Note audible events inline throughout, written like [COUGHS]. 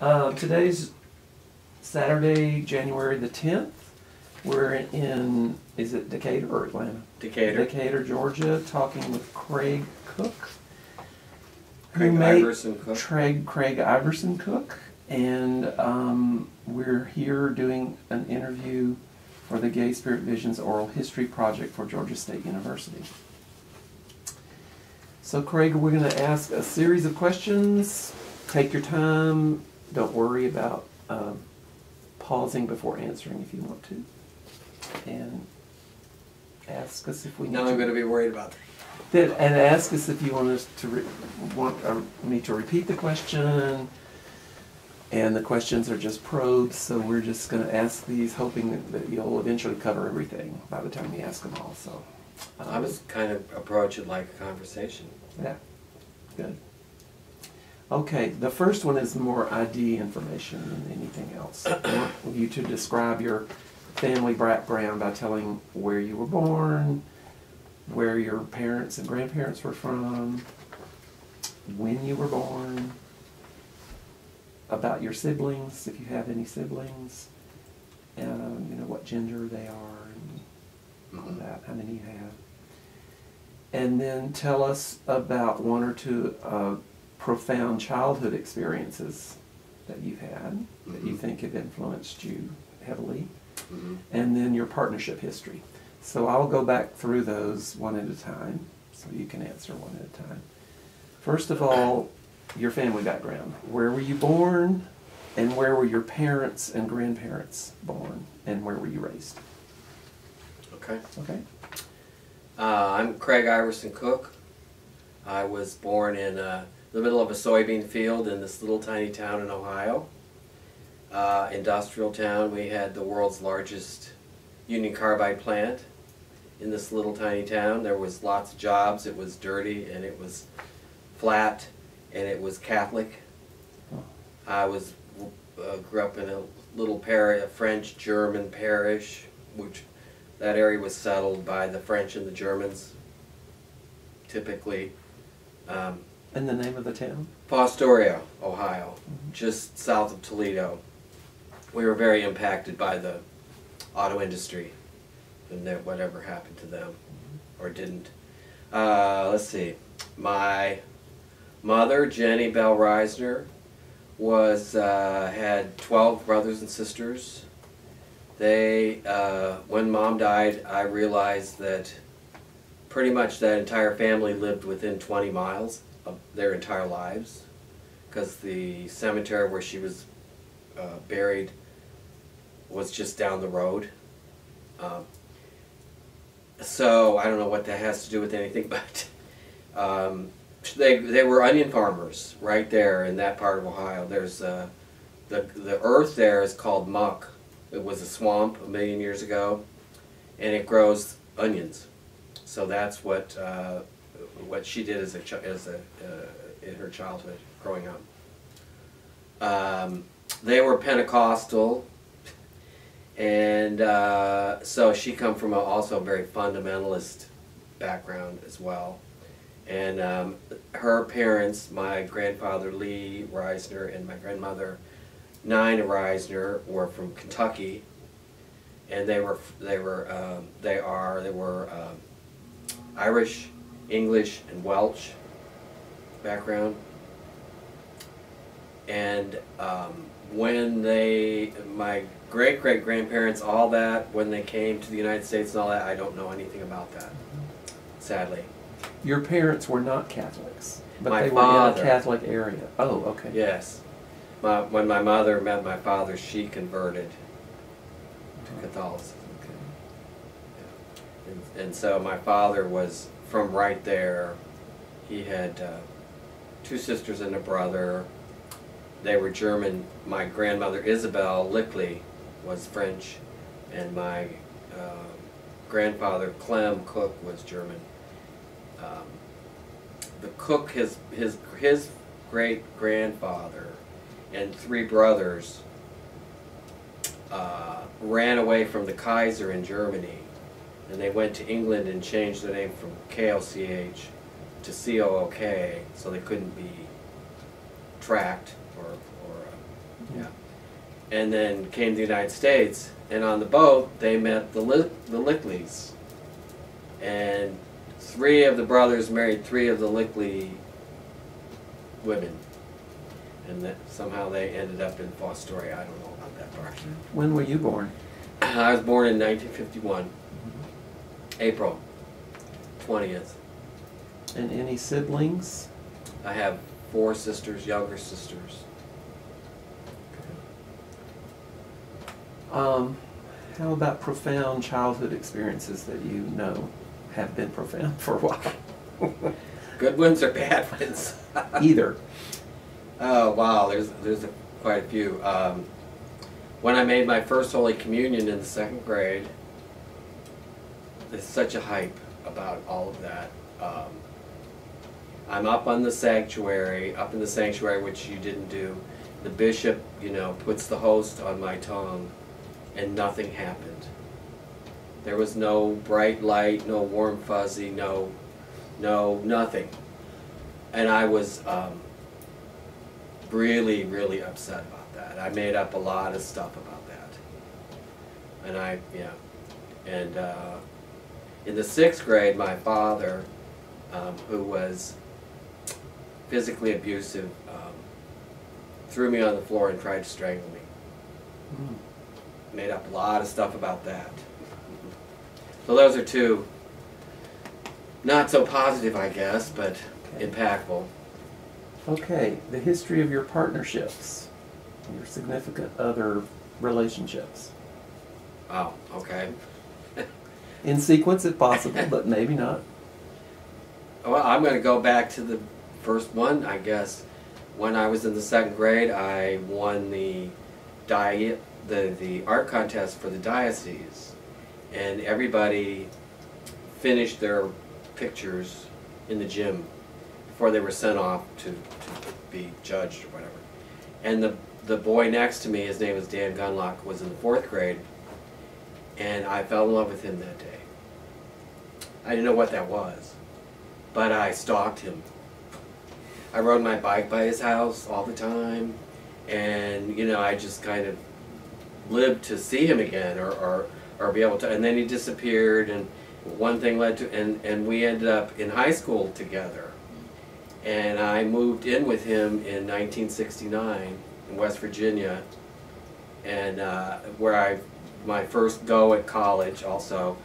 Uh, today's Saturday, January the 10th. We're in, is it Decatur or Atlanta? Decatur. Decatur, Georgia, talking with Craig Cook. who Craig made- Iverson Cook. Craig, Craig Iverson Cook. And um, we're here doing an interview for the Gay Spirit Visions Oral History Project for Georgia State University. So, Craig, we're going to ask a series of questions. Take your time. Don't worry about um, pausing before answering if you want to. And ask us if we Now need I'm to- going to be worried about that. then, and ask us if you want us to re- want uh, me to repeat the question. And the questions are just probes, so we're just going to ask these, hoping that, that you'll eventually cover everything by the time we ask them all. So, um, I was kind of approach it like a conversation. yeah, good. Okay, the first one is more ID information than anything else. [CLEARS THROAT] I want you to describe your family background by telling where you were born, where your parents and grandparents were from, when you were born, about your siblings, if you have any siblings, um, you know, what gender they are, and all Mhm. that, how many you have. And then tell us about one or two uh, profound childhood experiences that you've had that you Mhm. think have influenced you heavily Mhm. and then your partnership history. So I'll go back through those one at a time so you can answer one at a time. First of all, your family background. Where were you born and where were your parents and grandparents born and where were you raised? Okay. Okay? Uh, I'm Craig Iverson Cook. I was born in uh, the middle of a soybean field in this little tiny town in Ohio. Uh, industrial town. We had the world's largest Union Carbide plant in this little tiny town. There was lots of jobs. It was dirty and it was flat and it was Catholic. I was uh, grew up in a little parish, a French German parish, which that area was settled by the French and the Germans. Typically, um, And the name of the town? Fostoria, Ohio, just south of Toledo. We were very impacted by the auto industry and that whatever happened to them or didn't. Uh, let's see. My mother, Jenny Bell Reisner, was uh, had 12 brothers and sisters. They, uh, when mom died, I realized that pretty much that entire family lived within 20 miles their entire lives because the cemetery where she was uh, buried was just down the road. Um, so I don't know what that has to do with anything, [LAUGHS] but um, they they were onion farmers right there in that part of Ohio. There's uh, the the earth there is called muck. It was a swamp a million years ago, and it grows onions. So that's what uh, what she did as a as a uh, in her childhood growing up. Um, they were Pentecostal, and uh, so she come from a, also a very fundamentalist background as well. And um, her parents, my grandfather Lee Reisner and my grandmother Nina Reisner, were from Kentucky, and they were they were um, they are they were um, Irish, English, and Welsh background. And um, when they, my great great grandparents, all that, when they came to the United States and all that, I don't know anything about that, sadly. Your parents were not Catholics, but My they were father. in a Catholic area. Oh, okay. Yes. My, when my mother met my father, she converted to Catholicism. Okay. And, and so my father was from right there. He had uh, two sisters and a brother. They were German. My grandmother Isabel Lickley was French, and my uh, grandfather Clem Cook was German. Um, the Cook, his his his great grandfather, and three brothers uh, ran away from the Kaiser in Germany, and they went to England and changed the name from KLCH to COOK, so they couldn't be tracked or, or uh, and then came to the United States. And on the boat, they met the Li- the Lickleys, and three of the brothers married three of the Lickley women, and that somehow they ended up in Fostoria. I don't know about that part. When were you born? I was born in 1951, April 20th. And any siblings? I have four sisters, younger sisters. Um, how about profound childhood experiences that you know have been profound [LAUGHS] for a while? Good ones or bad ones? [LAUGHS] Either. Oh wow, there's there's a, quite a few. Um, when I made my first Holy Communion in the second grade, there's such a hype about all of that. Um, I'm up on the sanctuary, up in the sanctuary, which you didn't do. The bishop, you know, puts the host on my tongue, and nothing happened. There was no bright light, no warm fuzzy, no, no nothing. And I was um, really, really upset about that. I made up a lot of stuff about that. And I, yeah. And uh, in the sixth grade, my father, um, who was physically abusive, um, threw me on the floor and tried to strangle me. Mm. Made up a lot of stuff about that. So those are two, not so positive, I guess, but Okay. impactful. Okay, the history of your partnerships, your significant other relationships. Oh, okay. In sequence if possible, but maybe not. Well, I'm going to go back to the first one, I guess. When I was in the second grade, I won the diet, the the art contest for the diocese, and everybody finished their pictures in the gym before they were sent off to, to be judged or whatever. And the the boy next to me, his name was Dan Gunlock, was in the fourth grade, and I fell in love with him that day. I didn't know what that was but I stalked him. I rode my bike by his house all the time, and you know, I just kind of lived to see him again, or, or, or be able to. And then he disappeared, and one thing led to, and, and we ended up in high school together. And I moved in with him in 1969 in West Virginia, and uh, where I my first go at college. Also,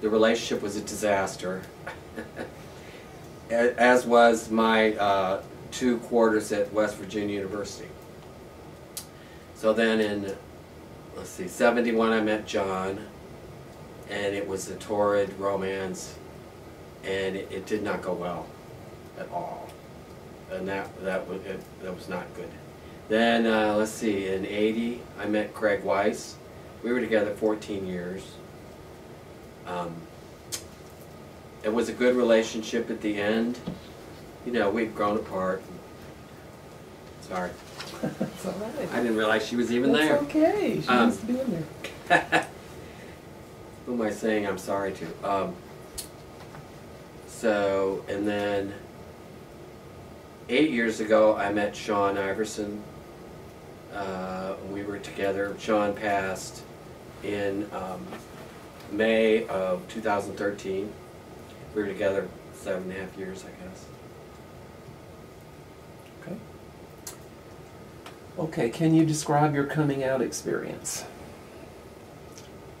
the relationship was a disaster. [LAUGHS] as was my uh, two quarters at West Virginia University. So then in, let's see, 71 I met John, and it was a torrid romance, and it, it did not go well at all. And that, that, was, it, that was not good. Then, uh, let's see, in 80 I met Craig Weiss. We were together 14 years. Um, it was a good relationship at the end. You know, we'd grown apart. Sorry, That's all right. I didn't realize she was even That's there. okay. She Um, to be in there. [LAUGHS] Who am I saying I'm sorry to? Um, so, and then eight years ago, I met Sean Iverson. Uh, we were together. Sean passed in um, May of 2013. We were together seven and a half years, I guess. Okay. Okay, can you describe your coming out experience?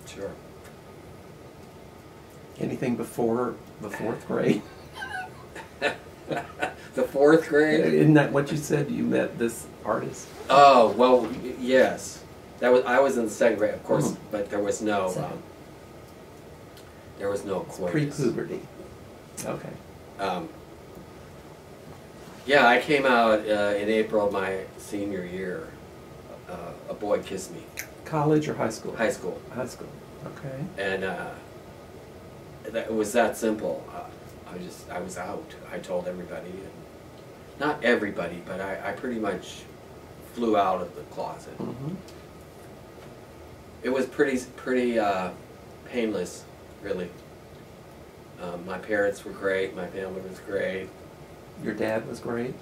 Sure. Anything before the fourth grade? [LAUGHS] the fourth grade. Isn't that what you said? You met this artist? Oh well, yes. That was I was in the second grade, of course, Mhm. but there was no um, there was no coitus. Pre-puberty. Okay. Um, yeah, I came out uh, in April of my senior year. Uh, a boy kissed me, College or high school? high school, High school. Okay. and uh, that, it was that simple. Uh, I just I was out. I told everybody, and not everybody, but I, I pretty much flew out of the closet. Mm-hmm. It was pretty pretty uh, painless, really. Um, my parents were great. My family was great. Your dad was great.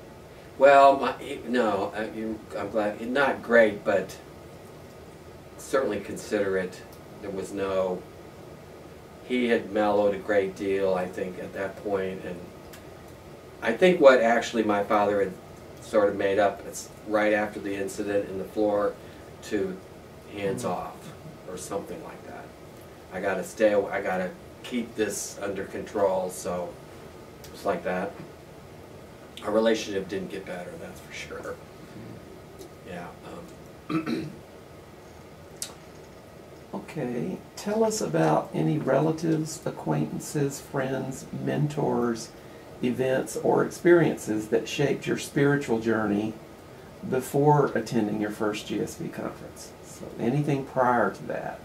Well, my, he- no, I, you, I'm glad. Not great, but certainly considerate. There was no. He had mellowed a great deal, I think, at that point, and I think what actually my father had sort of made up. It's right after the incident in the floor to hands off or something like that. I gotta stay. I gotta keep this under control. So it's like that. Our relationship didn't get better. That's for sure. Yeah. Um, [CLEARS THROAT] Okay, tell us about any relatives, acquaintances, friends, mentors, events, or experiences that shaped your spiritual journey before attending your first GSV conference. So anything prior to that,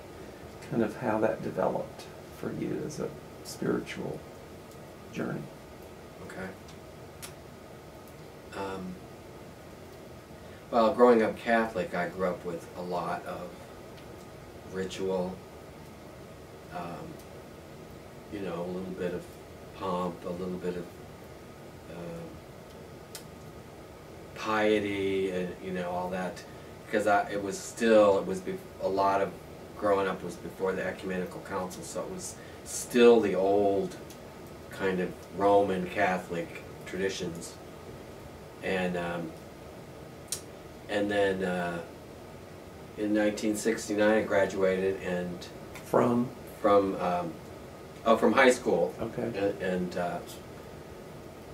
kind of how that developed for you as a spiritual journey. Okay. Um, well, growing up Catholic, I grew up with a lot of ritual, um, you know, a little bit of pomp, a little bit of uh, piety, and you know all that, because I it was still it was be, a lot of growing up was before the ecumenical council, so it was still the old kind of Roman Catholic traditions, and um, and then uh, in 1969 I graduated and From, from um, oh from high school. Okay, and, and uh,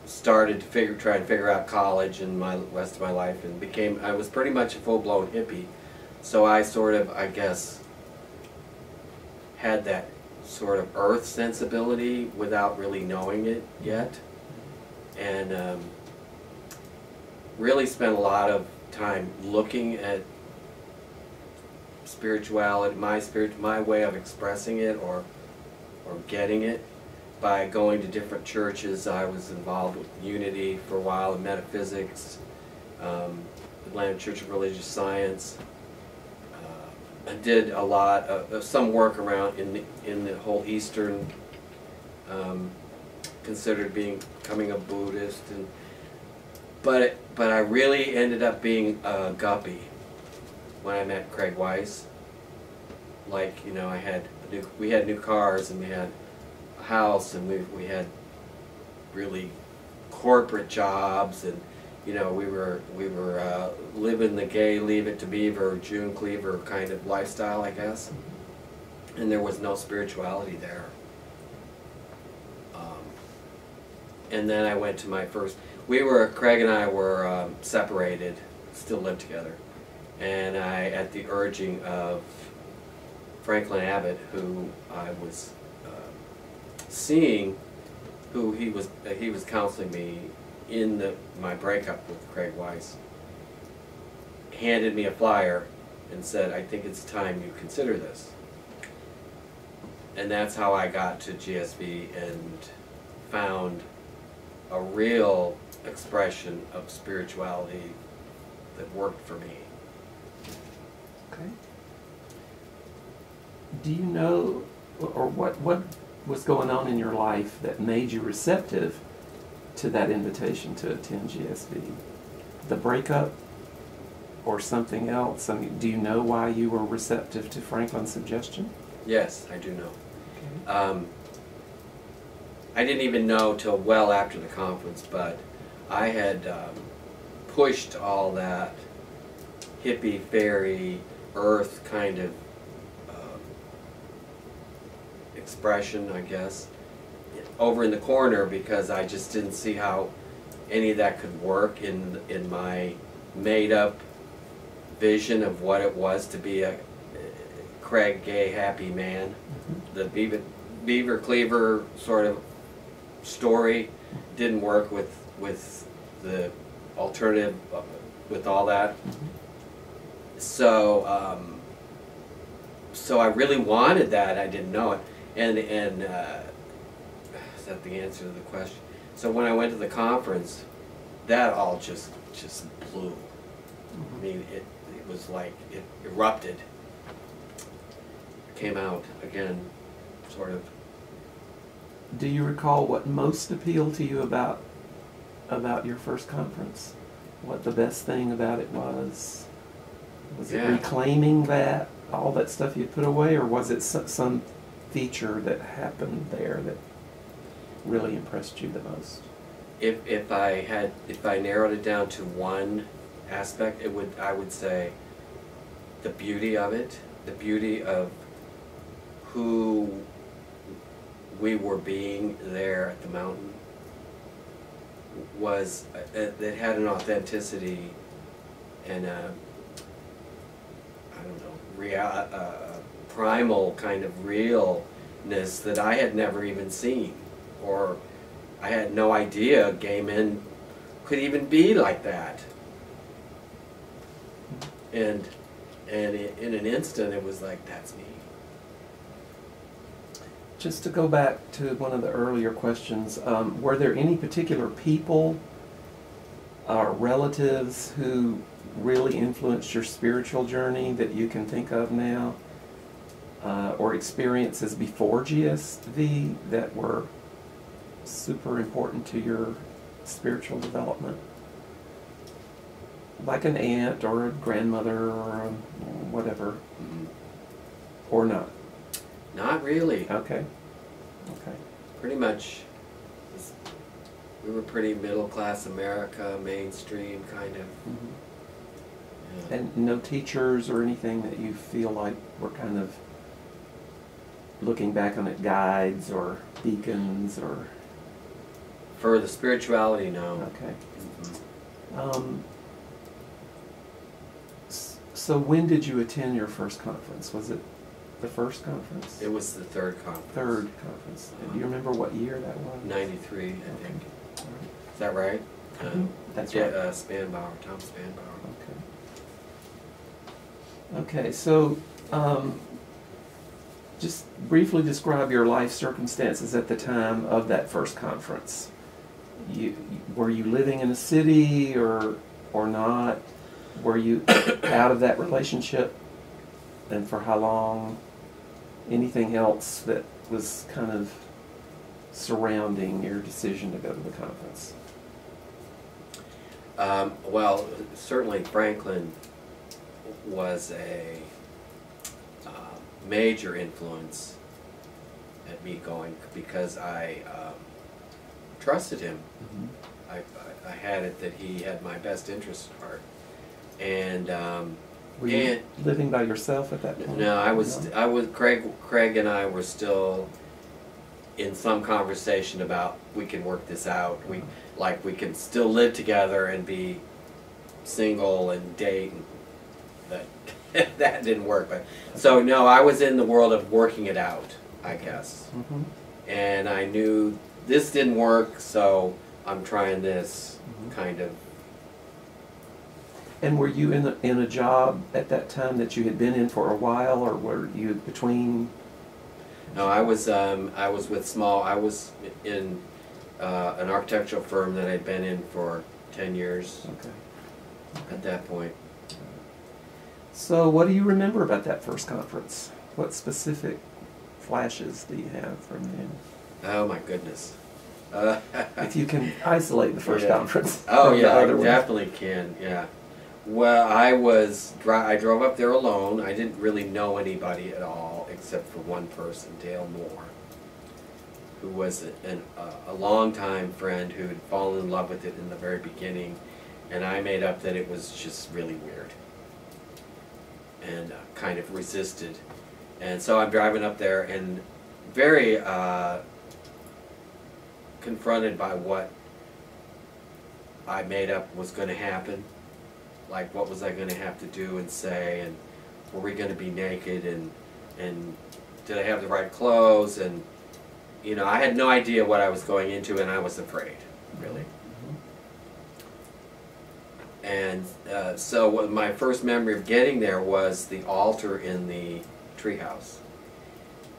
started to figure try and figure out college and my rest of my life and became I was pretty much a full blown hippie, so I sort of I guess had that sort of earth sensibility without really knowing it yet, and um, really spent a lot of time looking at spirituality, my spirit, my way of expressing it or or getting it by going to different churches. I was involved with Unity for a while in metaphysics, um, Atlanta Church of Religious Science. Uh, I did a lot of, of some work around in the, in the whole Eastern. Um, considered being becoming a Buddhist, and but but I really ended up being a guppy when I met Craig Weiss. Like you know, I had new, we had new cars and we had house and we we had really corporate jobs and you know we were we were uh, living the gay leave it to beaver June Cleaver kind of lifestyle I guess. And there was no spirituality there. Um, and then I went to my first we were Craig and I were um, separated still lived together. And I at the urging of Franklin Abbott who I was seeing who he was uh, he was counseling me in the my breakup with Craig Weiss handed me a flyer and said I think it's time you consider this and that's how I got to GSV and found a real expression of spirituality that worked for me okay. Do you know, or what, what was going on in your life that made you receptive to that invitation to attend GSV? The breakup or something else? I mean, do you know why you were receptive to Franklin's suggestion? yes I do know Um, I didn't even know till well after the conference, but I had um, pushed all that hippie, fairy, earth kind of um, expression, I guess, over in the corner because I just didn't see how any of that could work in in my made up vision of what it was to be a Craig gay happy man the Beaver, Beaver Cleaver sort of story didn't work with with the alternative uh, with all that. So um, so I really wanted that. I didn't know it, and and uh, is that the answer to the question? So when I went to the conference, that all just just blew. I mean, it it was like it erupted. Came out again, sort of. Do you recall what most appealed to you about about your first conference? What the best thing about it was? Was it reclaiming that all that stuff you put away, or was it so- some feature that happened there that really impressed you the most? If, if I had, if I narrowed it down to one aspect, it would, I would say the beauty of it, the beauty of who we were being there at the mountain was, uh, it, had an authenticity and a, I don't know, real, uh, primal kind of realness that I had never even seen or I had no idea Gay Men could even be like that. And and in an instant, it was like, that's me. Just to go back to one of the earlier questions, um, were there any particular people or relatives who really influenced your spiritual journey that you can think of now? Uh, or experiences before GSV that were super important to your spiritual development? Like an aunt or a grandmother or whatever, or not? Not really. Okay. Okay. Pretty much, we were pretty middle class America, mainstream kind of. Mhm. yeah. And no teachers or anything that you feel like were kind of looking back on it, guides or beacons or, For the spirituality, no. okay. Mhm. Um, so when did you attend your first conference? Was it the first conference? It was the third conference. Third conference. And do you remember what year that was? 93, I Okay. think. All right. Is that right? Mhm. Uh, That's yeah, right. Uh, Spanbauer, Tom Spanbauer. Okay. Okay, so um, just briefly describe your life circumstances at the time of that first conference. You, were you living in a city or or not? Were you out of that relationship, and for how long? Anything else that was kind of surrounding your decision to go to the conference? Um, well, certainly Franklin was a major influence at me going because I um, trusted him. I, I, I had it that he had my best interest at heart. And um, Were you And- living by yourself at that point? no, I was No? I was Craig Craig and I were still in some conversation about we can work this out. We like we can still live together and be single and date. And that [LAUGHS] that didn't work, but so no, I was in the world of working it out, I guess. Mhm. And I knew this didn't work, so I'm trying this Mhm. kind of. And were you in a, in a job at that time that you had been in for a while, or were you between? No, I was um, I was with small. I was in uh, an architectural firm that I'd been in for ten years Okay. at that point. So, what do you remember about that first conference? What specific flashes do you have from then? Oh my goodness. Uh, [LAUGHS] If you can isolate the first Yeah. conference. [LAUGHS] oh yeah, I definitely can. Yeah. Well, I was dri- I drove up there alone. I didn't really know anybody at all except for one person, Dale Moore, who was a- an, uh, a longtime friend who had fallen in love with it in the very beginning, and I made up that it was just really weird, and uh, kind of resisted, and so I'm driving up there and very uh, confronted by what I made up was going to happen. Like, what was I going to have to do and say, and were we going to be naked, and and did I have the right clothes, and you know, I had no idea what I was going into, and I was afraid, really. And uh, so, my first memory of getting there was the altar in the treehouse.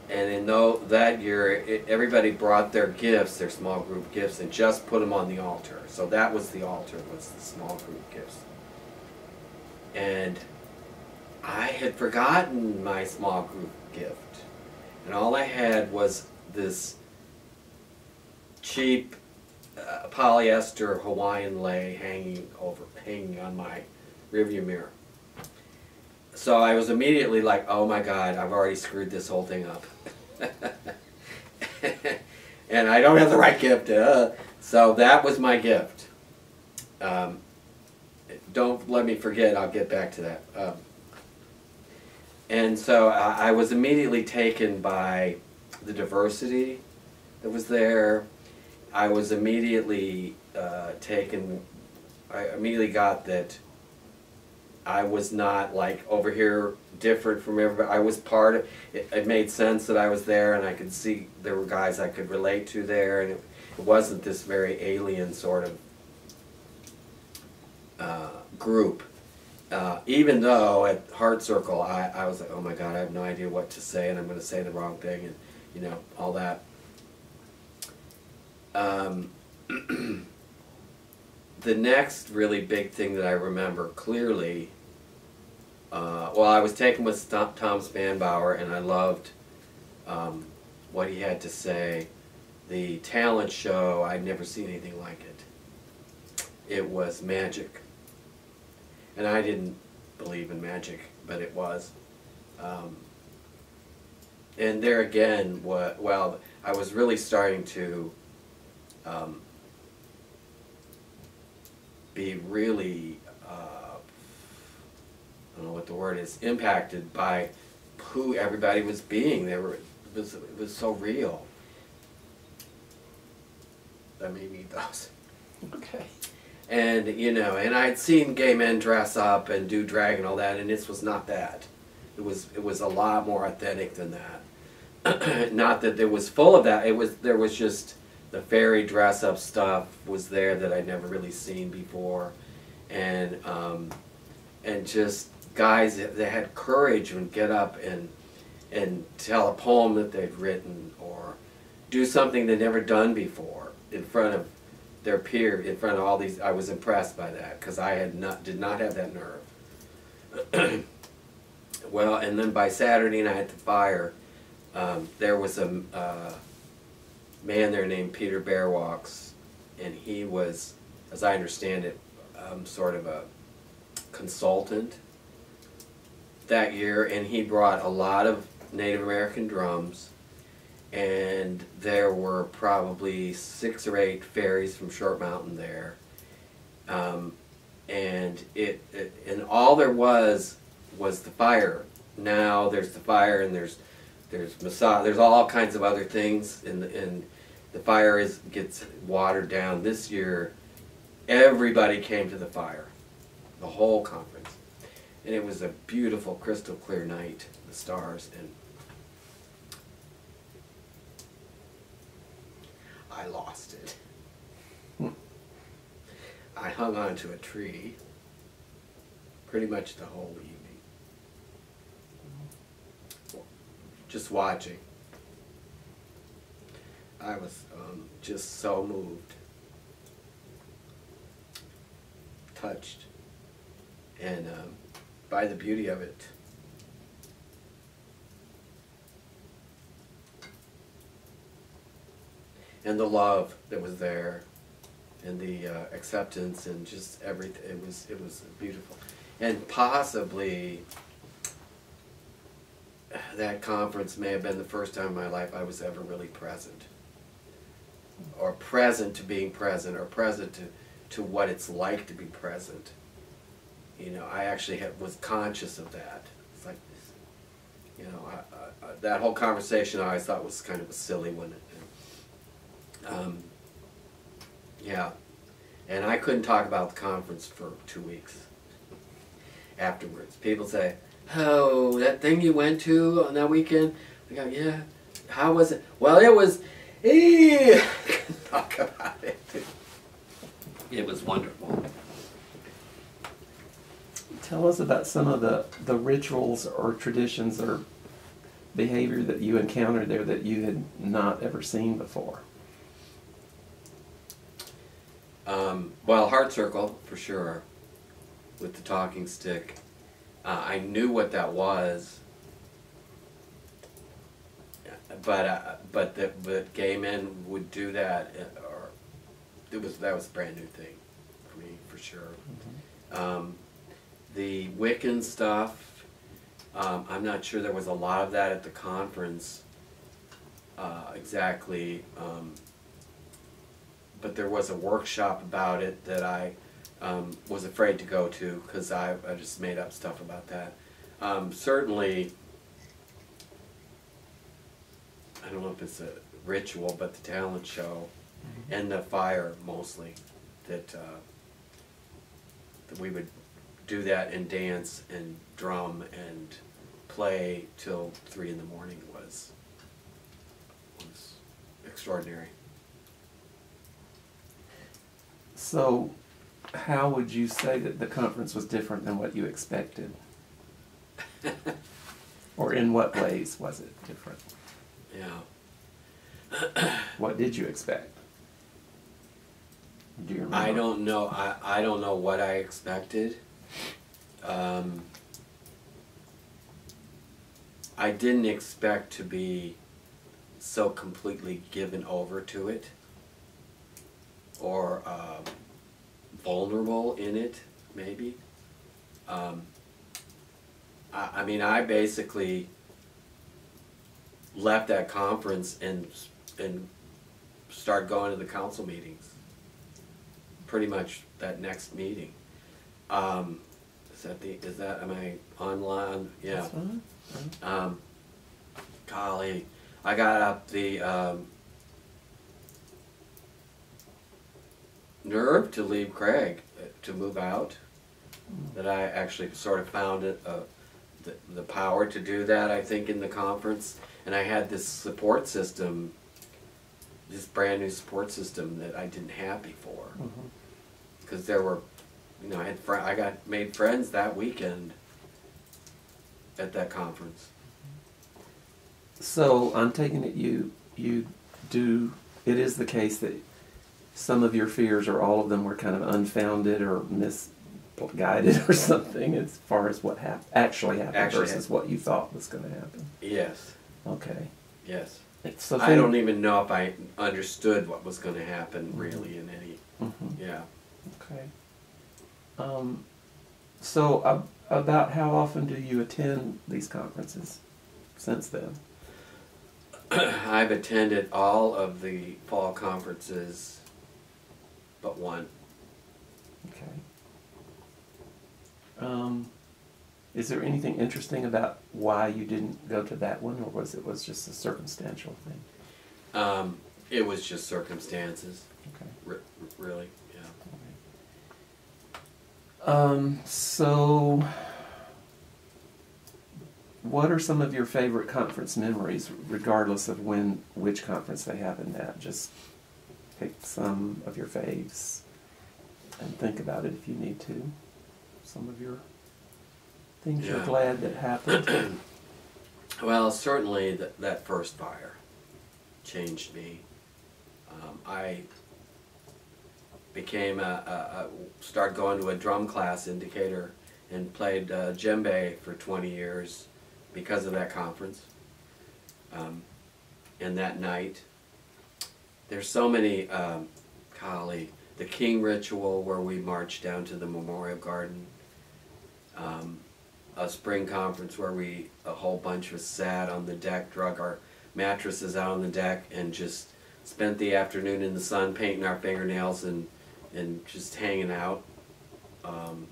And in that year, it, everybody brought their gifts, their small group gifts, and just put them on the altar. So that was the altar, was the small group gifts. And I had forgotten my small group gift. And all I had was this cheap uh, polyester Hawaiian lei hanging over, hanging on my rearview mirror. so I was immediately like, oh my god, I've already screwed this whole thing up. [LAUGHS] and I don't have the right gift. Uh, so that was my gift. Um, don't let me forget, I'll get back to that. Um, and so I, I was immediately taken by the diversity that was there. I was immediately uh, taken, I immediately got that I was not like over here different from everybody. I was part of it. It made sense that I was there, and I could see there were guys I could relate to there, and it, it wasn't this very alien sort of uh, group. Uh, even though at Heart Circle, I, I was like, oh my god, I have no idea what to say, and I'm going to say the wrong thing, and you know all that. Um, [CLEARS THROAT] the next really big thing that I remember clearly uh, well, I was taken with Tom Spanbauer, and I loved um, what he had to say. The talent show, I'd never seen anything like it. It was magic. And I didn't believe in magic, but it was. Um, and there again, what, well, I was really starting to um, be really—I uh, don't know what the word is, impacted by who everybody was being. They were, it was, it was so real. That made me [LAUGHS] those. Okay. And, you know, and I'd seen gay men dress up and do drag and all that, and this was not that. It was, it was a lot more authentic than that. [CLEARS THROAT] not that it was full of that. It was, there was just, the fairy dress up stuff was there that I'd never really seen before. And, um, and just guys that, had courage would get up and and tell a poem that they'd written or do something they'd never done before in front of their peer, in front of all these. I was impressed by that because I had not did not have that nerve. [CLEARS THROAT] well, and then by Saturday night at the fire, um, there was a uh, man there named Peter Bearwalks, and he was, as I understand it, um, sort of a consultant that year, and he brought a lot of Native American drums, and there were probably six or eight fairies from Short Mountain there, um, and it, it and all there was was the fire. Now there's the fire, and there's there's massage, there's all kinds of other things, and and the fire is gets watered down. This year, everybody came to the fire, the whole conference and it was a beautiful crystal clear night the stars and I lost it hmm. I hung on to a tree pretty much the whole evening just watching I was um, just so moved touched and um, by the beauty of it. And the love that was there, and the uh, acceptance, and just everything. It was it was beautiful, and possibly that conference may have been the first time in my life I was ever really present, or present to being present, or present to to what it's like to be present you know, I actually had, was conscious of that. It's like, you know, I, I, that whole conversation I always thought was kind of a silly one. Um, yeah, and I couldn't talk about the conference for two weeks afterwards. People say, "Oh, that thing you went to on that weekend." I go, "Yeah." How was it? Well, it was. Eh, [LAUGHS] talk about it. It was wonderful. Tell us about some of the, the rituals or traditions or behavior that you encountered there that you had not ever seen before. Um, well, heart circle for sure, with the talking stick. Uh, I knew what that was, but uh, but that but gay men would do that, uh, or it was that was a brand new thing for me for sure. Mm -hmm. um, the Wiccan stuff, Um, I'm not sure there was a lot of that at the conference, uh, exactly. Um, but there was a workshop about it that I um, was afraid to go to because I, I just made up stuff about that. Um, certainly, I don't know if it's a ritual, but the talent show and the fire mostly that uh, that we would do that and dance and drum and play till three in the morning was was extraordinary. So, how would you say that the conference was different than what you expected? [LAUGHS] or in what ways was it different? Yeah. What did you expect? Do you remember? I don't know. I, I don't know what I expected. Um, I didn't expect to be so completely given over to it or um, vulnerable in it, maybe. Um, I, I mean, I basically left that conference and and started going to the council meetings pretty much that next meeting. Um, is that the, is that, am I online? Yeah. Um, golly, I got up the, um, nerve to leave Craig, uh, to move out. That I actually sort of found it, uh, the, the power to do that, I think, in the conference. And I had this support system, this brand new support system that I didn't have before because there were, you know, I had fr- I got made friends that weekend at that conference. So I'm taking it you you do. It is the case that some of your fears or all of them were kind of unfounded or misguided [LAUGHS] or something as far as what hap- actually happened Actually versus what you thought was going to happen. Yes, Okay. yes. So I don't even know if I understood what was going to happen Mm-hmm. really in any. hmm Yeah. Okay. Um, so uh, about how often do you attend these conferences since then? [CLEARS THROAT] I've attended all of the fall conferences, but one. Okay. Um, is there anything interesting about why you didn't go to that one, or was it was just a circumstantial thing? Um, it was just circumstances, Okay. r- r- really. Yeah. Um, so, what are some of your favorite conference memories, regardless of when, which conference they happened at? Just pick some of your faves and think about it if you need to. Some of your things you're glad that happened. [CLEARS THROAT] Well, certainly that, that first fire changed me. Um, I became a, a, a, started going to a drum class in Decatur and played uh, djembe for 20 years because of that conference. Um, and that night, there's so many, um, golly, the King Ritual where we marched down to the Memorial Garden. Um, a spring conference where we a whole bunch of sat on the deck, drug our mattresses out on the deck, and just spent the afternoon in the sun painting our fingernails and and just hanging out. Um,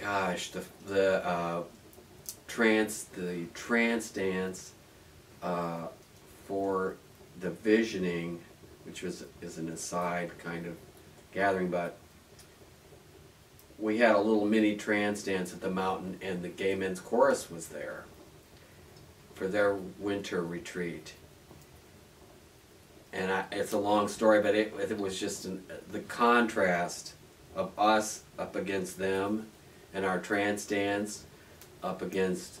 gosh, the the uh, trance the trance dance uh, for the visioning, which was is an aside kind of gathering, but we had a little mini trance dance at the mountain, and the Gay Men's Chorus was there for their winter retreat. And I, it's a long story, but it, it was just an, the contrast of us up against them and our trance dance up against,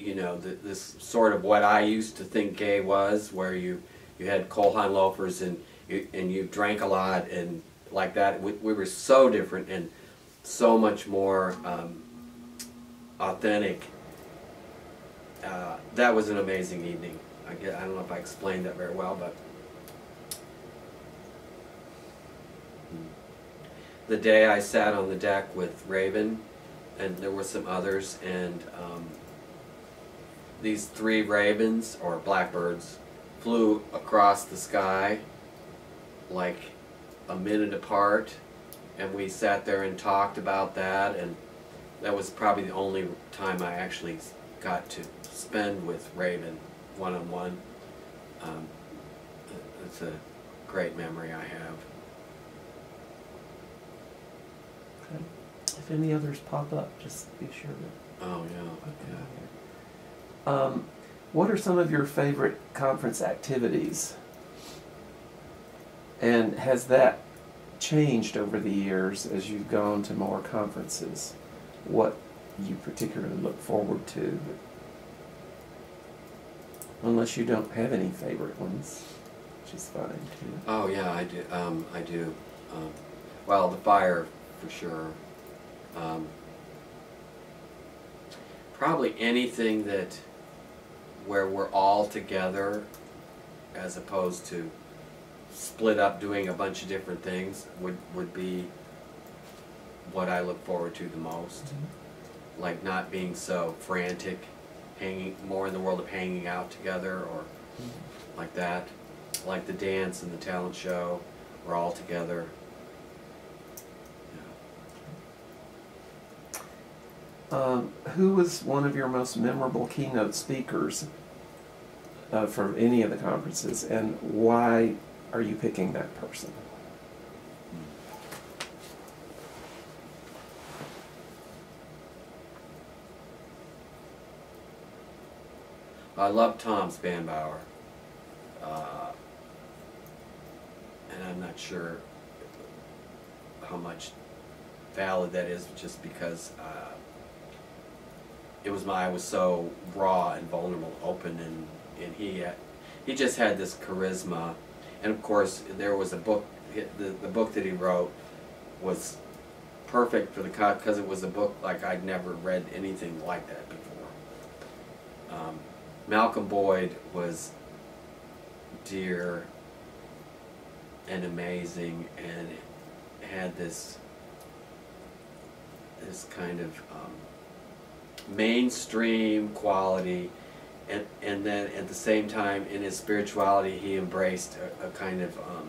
you know, the, this sort of what I used to think gay was, where you, you had Cole Haan loafers and you, and you drank a lot and like that. We, we were so different and so much more um, authentic. Uh, that was an amazing evening. I, get, I don't know if I explained that very well, but the day I sat on the deck with Raven and there were some others, and um, these three ravens or blackbirds flew across the sky like a minute apart, and we sat there and talked about that, and that was probably the only time I actually got to spend with Raven one on one. Um, it's a great memory I have. Okay. If any others pop up, just be sure to Oh yeah, them yeah. Um, what are some of your favorite conference activities? And has that changed over the years as you've gone to more conferences? What you particularly look forward to? Unless you don't have any favorite ones, which is fine too. Oh yeah, I do. Um, I do. Um, well, the fire for sure. Um, probably anything that where we're all together, as opposed to split up doing a bunch of different things, would would be what I look forward to the most. Mm-hmm. Like not being so frantic, hanging more in the world of hanging out together or mm-hmm. like that. Like the dance and the talent show, we're all together. Um, who was one of your most memorable keynote speakers uh, for any of the conferences, and why are you picking that person? I love Tom Spanbauer. Uh, and I'm not sure how much valid that is just because uh, it was my I was so raw and vulnerable, open, and and he he just had this charisma, and of course there was a book the the book that he wrote was perfect for the cut because it was a book like I'd never read anything like that before. Um, Malcolm Boyd was dear and amazing and had this this kind of um, mainstream quality and, and then at the same time in his spirituality he embraced a, a kind of um,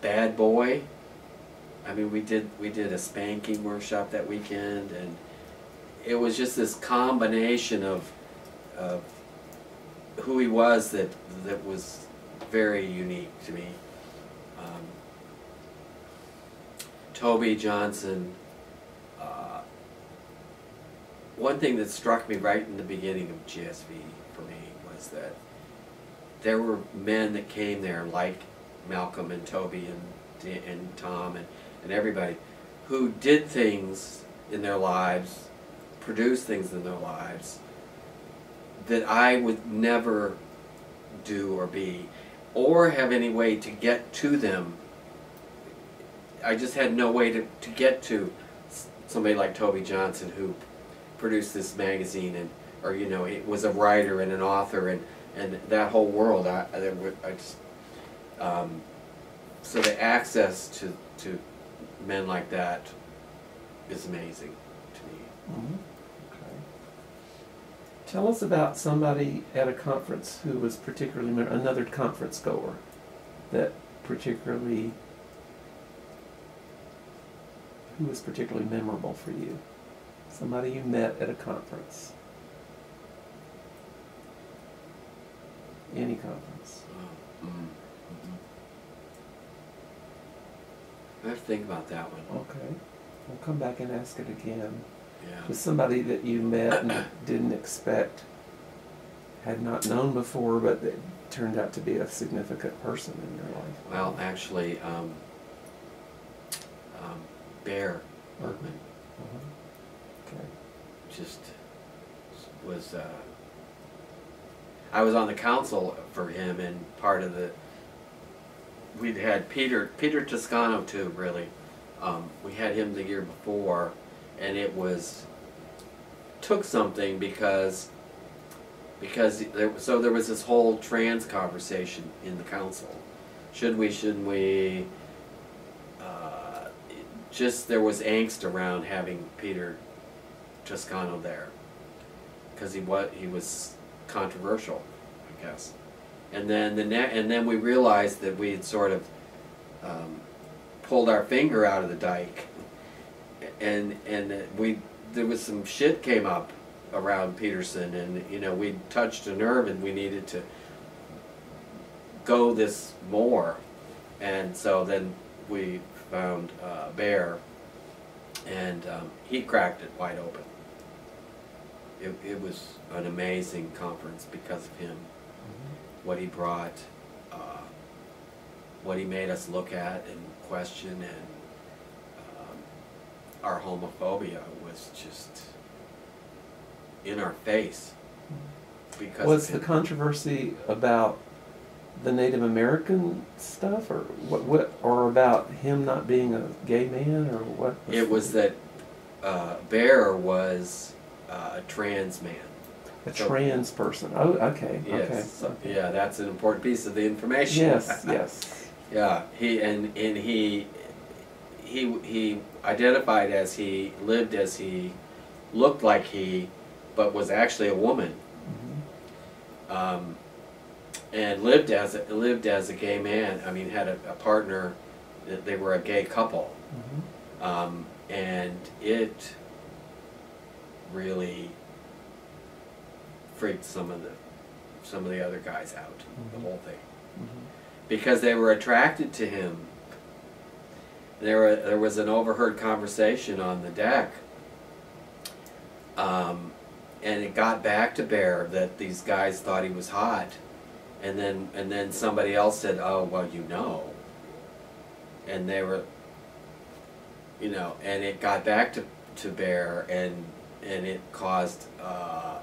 bad boy I mean we did we did a spanking workshop that weekend and it was just this combination of of who he was that that was very unique to me. Um, Toby Johnson. Uh, one thing that struck me right in the beginning of GSV for me was that there were men that came there like Malcolm and Toby and and Tom and, and everybody who did things in their lives, produced things in their lives that I would never do or be, or have any way to get to them. I just had no way to, to get to somebody like Toby Johnson who produced this magazine and or you know he was a writer and an author and and that whole world I I, I just um, so the access to to men like that is amazing to me. Mm-hmm. Okay. Tell us about somebody at a conference who was particularly another conference goer that particularly who was particularly memorable for you. Somebody you met at a conference. Any conference. Mm, mhm. I have to think about that one. Okay. We'll come back and ask it again. Yeah. With somebody that you met and [COUGHS] didn't expect, had not known before, but that turned out to be a significant person in your life. Well, actually, um, um, Bear Bergman Uh-huh. Just was. Uh, I was on the council for him, and part of the. We'd had Peter Peter Toscano too. Really, um, we had him the year before, and it was took something because because there so there was this whole trans conversation in the council. Should we? Shouldn't we? Uh, just there was angst around having Peter Toscano there because he was he was controversial, I guess. And then the ne- and then we realized that we had sort of um, pulled our finger out of the dike, and and we there was some shit came up around Peterson, and you know we touched a nerve, and we needed to go this more, and so then we found uh, Bear, and um, he cracked it wide open. It, it was an amazing conference because of him, what he brought, uh, what he made us look at and question, and um, our homophobia was just in our face because Was the controversy about the Native American stuff, or what, what, or about him not being a gay man, or what? It was that uh, Bear was uh, a trans man. a trans person. Oh, okay, Yes. okay. So, yeah, that's an important piece of the information. Yes, [LAUGHS] yes. yeah. He and and he he he identified as he lived as he looked like he, but was actually a woman. Mhm. Um, and lived as a, lived as a gay man. I mean, had a, a partner. They were a gay couple. Mhm. um, and it really freaked some of the some of the other guys out. The Mhm. whole thing Mhm. because they were attracted to him. There, were, there was an overheard conversation on the deck, um, and it got back to Bear that these guys thought he was hot, and then and then somebody else said, "Oh, well, you know," and they were, you know, and it got back to to Bear, and and it caused uh,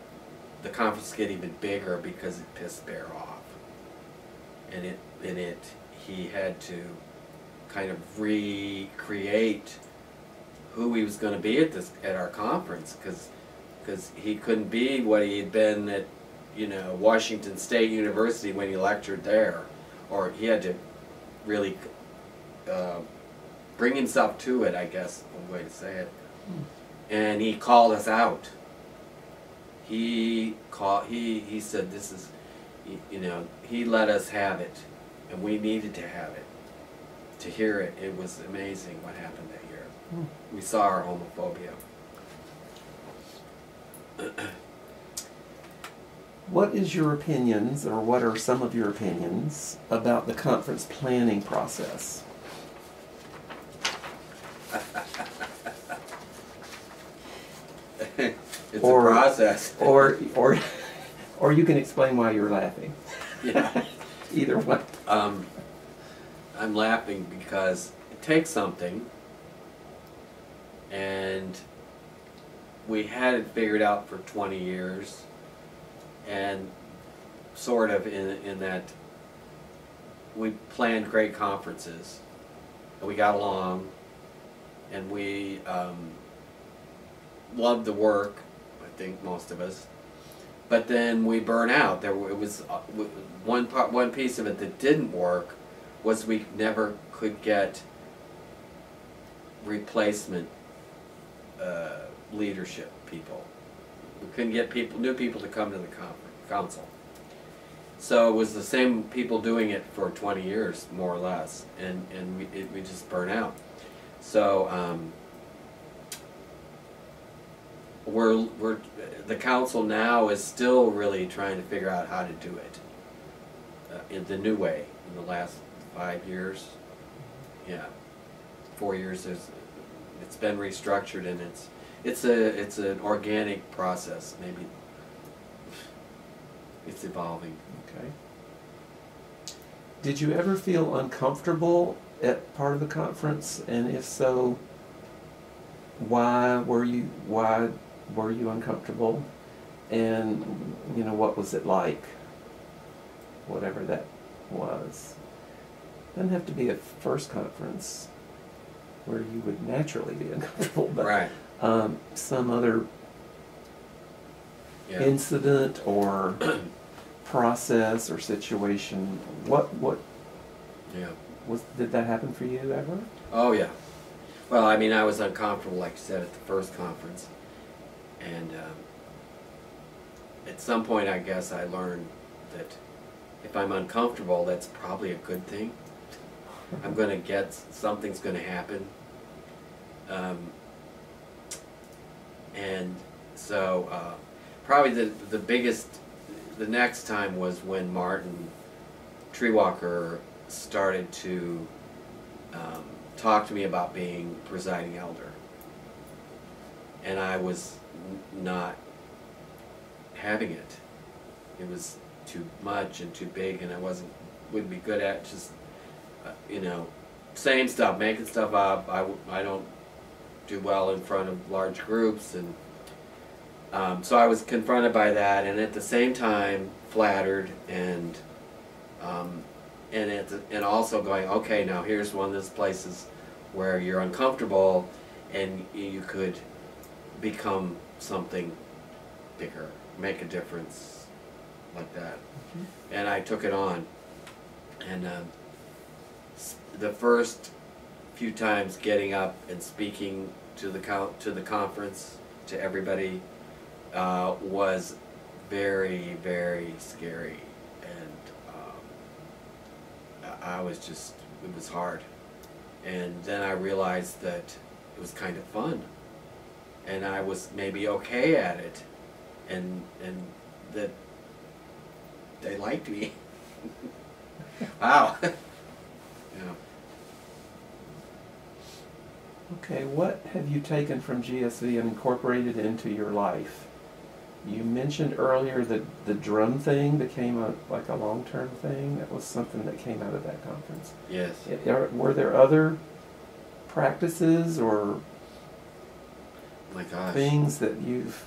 the conference to get even bigger because it pissed Bear off. And it and it he had to kind of recreate who he was going to be at this at our conference because because he couldn't be what he had been at you know Washington State University when he lectured there. Or he had to really uh, bring himself to it I guess one way to say it and he called us out he called he he said this is you, know, he let us have it, and we needed to have it. To hear it, it was amazing what happened that year. We saw our homophobia. [CLEARS THROAT] What is your opinions, or what are some of your opinions about the conference planning process? [LAUGHS] it's Or- a process. Or, or, or you can explain why you're laughing. yeah. [LAUGHS] Either one. Um, I'm laughing because it takes something, and we had it figured out for 20 years, and sort of in in that we planned great conferences, and we got along, and we um, loved the work. I think most of us, but then we burn out. There it was uh, one part, one piece of it that didn't work was we never could get replacement uh, leadership people. We couldn't get people, new people to come to the council. So it was the same people doing it for 20 years, more or less, and and we it, we just burn out. So. Um, we're, we're, the council now is still really trying to figure out how to do it uh, in the new way in the last five years. Yeah, four years. There's, it's been restructured and it's it's a it's an organic process. Maybe it's evolving. Okay. Did you ever feel uncomfortable at part of the conference, and if so, why were you why were you uncomfortable, and you know what was it like? Whatever that was. Doesn't have to be a first conference where you would naturally be [LAUGHS] uncomfortable, but right. um, some other Yeah. incident or [CLEARS THROAT] process or situation. What what yeah. was did that happen for you ever? Oh yeah. Well, I mean, I was uncomfortable, like you said, at the first conference, and um, at some point, I guess I learned that if I'm uncomfortable, that's probably a good thing. I'm going to get something's going to happen, um, and so uh, probably the the biggest, the next time was when Martin Treewalker started to. Um, talked to me about being presiding elder. And I was not having it. It was too much and too big, and I wasn't wouldn't be good at just uh, you know saying stuff, making stuff up. I, I don't do well in front of large groups, and um, so I was confronted by that, and at the same time flattered and um, and it, and also going, okay, now here's one of those places where you're uncomfortable, and you could become something bigger, make a difference, like that. And I took it on, and um, the first few times getting up and speaking to the co- to the conference to everybody uh, was very very scary. And um, I I was just it was hard. And then I realized that it was kind of fun and I was maybe okay at it and and that they liked me [LAUGHS] wow [LAUGHS] yeah Okay, what have you taken from GSV and incorporated into your life? You mentioned earlier that the drum thing became a like a long-term thing. That was something that came out of that conference. yes It- are- Were there other practices or my gosh things that you've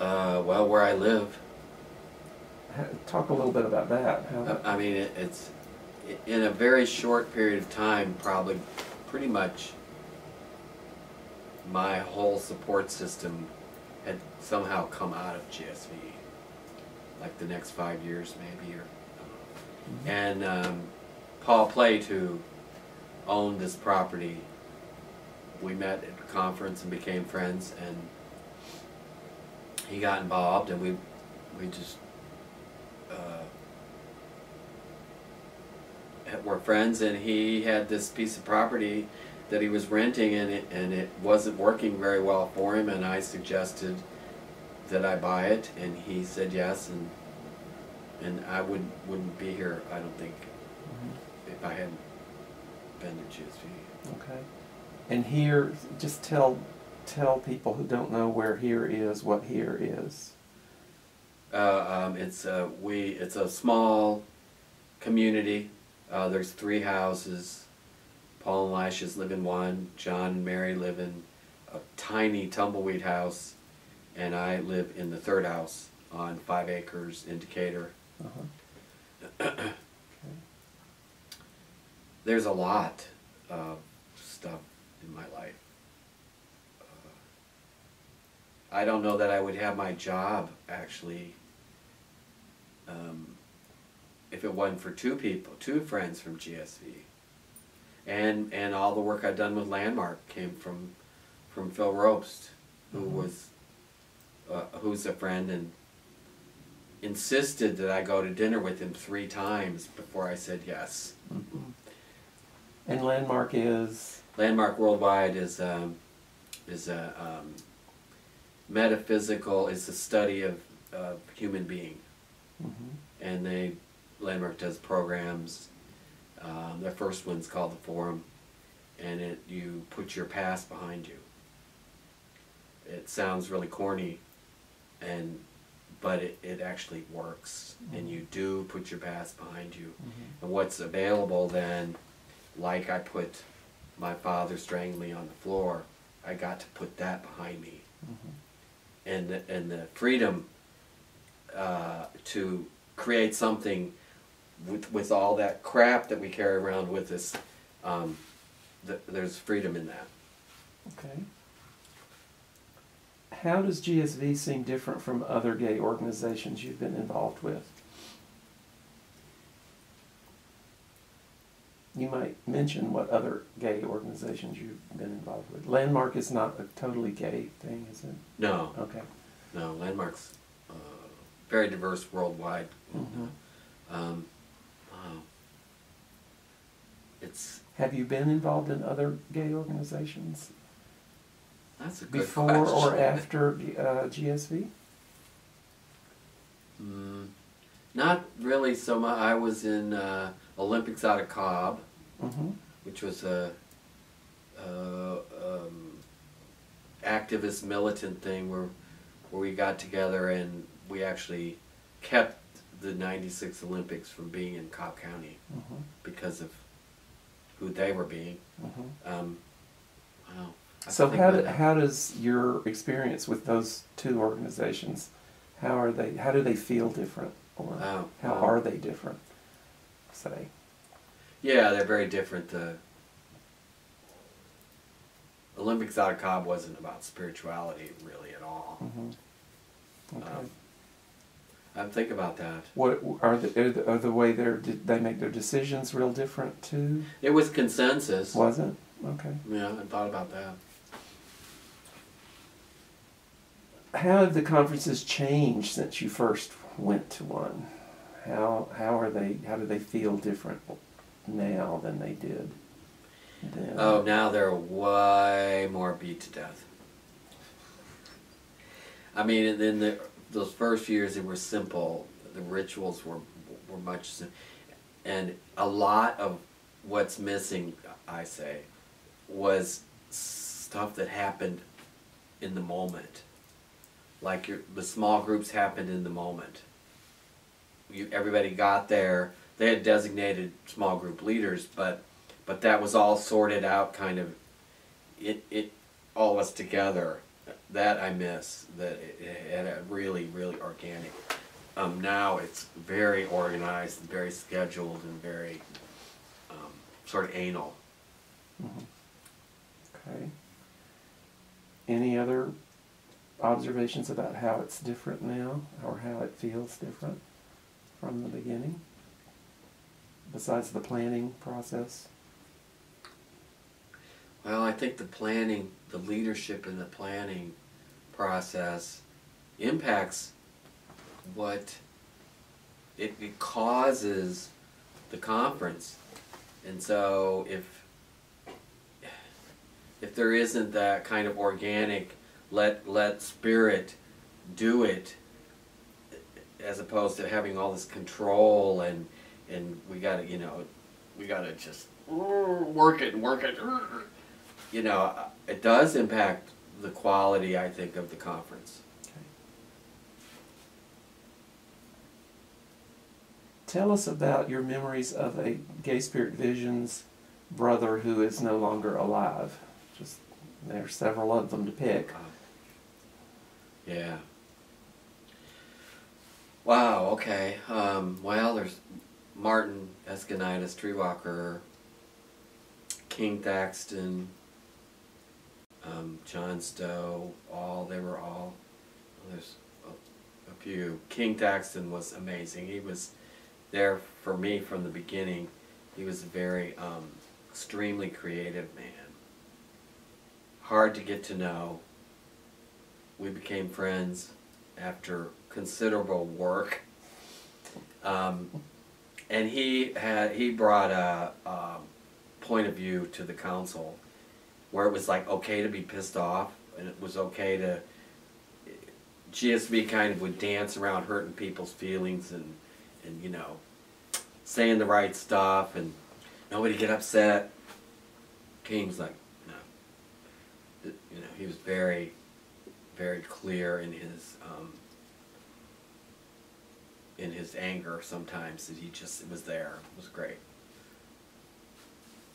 uh, well where I live talk a little bit about that? How I mean, it, it's in a very short period of time, probably pretty much my whole support system had somehow come out of GSV, like the next five years maybe, or Mhm. and um, Paul Plate, who owned this property, we met at conference and became friends, and he got involved, and we we just uh, were friends, and he had this piece of property that he was renting, and it and it wasn't working very well for him, and I suggested that I buy it, and he said yes, and and I would wouldn't be here, I don't think, Mhm. if I hadn't been to GSV. Okay. And here, just tell tell people who don't know where here is what here is. Uh, um, it's a we. It's a small community. Uh, there's three houses. Paul and Lashes live in one. John and Mary live in a tiny tumbleweed house, and I live in the third house on five acres in Decatur. Uh-huh. okay. [COUGHS] There's a lot of stuff in my life. Uh, I don't know that I would have my job actually um, if it wasn't for two people, two friends from GSV, and and all the work I've done with Landmark came from from Phil Robst, who Mhm. was uh, who's a friend and insisted that I go to dinner with him three times before I said yes. Mhm. And landmark is Landmark Worldwide is um, is a um, metaphysical. It's a study of of human being, mhm. and they Landmark does programs. Um, their first one's called the Forum, and it you put your past behind you. It sounds really corny, and but it, it actually works, and you do put your past behind you. Mhm. And what's available then, like I put my father strangled me on the floor, I got to put that behind me. Mhm. And the, and the freedom uh, to create something with, with all that crap that we carry around with us, um, th- there's freedom in that. Okay. How does GSV seem different from other gay organizations you've been involved with? You might mention what other gay organizations you've been involved with. Landmark is not a totally gay thing, is it? No, Okay. no, Landmark's uh, very diverse worldwide. Mhm. Um, wow. It's Have you been involved in other gay organizations that's a good before question. or after uh, GSV? Mm, not really so much. I was in uh, Olympics out of Cobb, Mm-hmm. which was a, a um, activist militant thing where where we got together and we actually kept the '96 Olympics from being in Cobb County Mm-hmm. because of who they were being. Mm-hmm. Um, wow. So how, do, how does your experience with those two organizations, how are they, how do they feel different? Or Oh, how oh. are they different, say? Yeah, they're very different. The Olympics out of Cobb wasn't about spirituality really at all. Mm-hmm. Okay. Um, I think about that. What are the, are the, are the way they're, did they make their decisions real different too? It was consensus. Was it? Okay. Yeah, I thought about that. How have the conferences changed since you first went to one? How how are they? How do they feel different now than they did then? Oh, now they're way more beat to death. I mean, and then the, those first years they were simple. The rituals were were much, and a lot of what's missing, I say, was stuff that happened in the moment. Like your, the small groups happened in the moment. You, everybody got there. They had designated small group leaders, but but that was all sorted out kind of it it all was together that i miss that it, it had a really really organic um, now it's very organized and very scheduled and very um, sort of anal Mhm. Okay. Any other observations about how it's different now, or how it feels different from the beginning? Besides the planning process? well i think the planning the leadership in the planning process impacts what it, it causes the conference and so if if there isn't that kind of organic let let spirit do it as opposed to having all this control and and we gotta you know we gotta just work it and work it you know it does impact the quality i think of the conference Okay. Tell us about your memories of a Gay Spirit Visions brother who is no longer alive. Just there are several of them to pick. Uh, yeah. Wow. Okay. Um, well, there's Martin Escanitis, Treewalker, King Thaxton, um, John Stowe. All they were all. There's a, a few. King Thaxton was amazing. He was there for me from the beginning. He was a very um, extremely creative man. Hard to get to know. We became friends after considerable work. Um, and he had he brought a, a point of view to the council where it was like okay to be pissed off and it was okay to GSV kind of would dance around hurting people's feelings and and you know saying the right stuff and nobody get upset. King's like no, you know he was very very clear in his um, in his anger sometimes that he just was there it was great.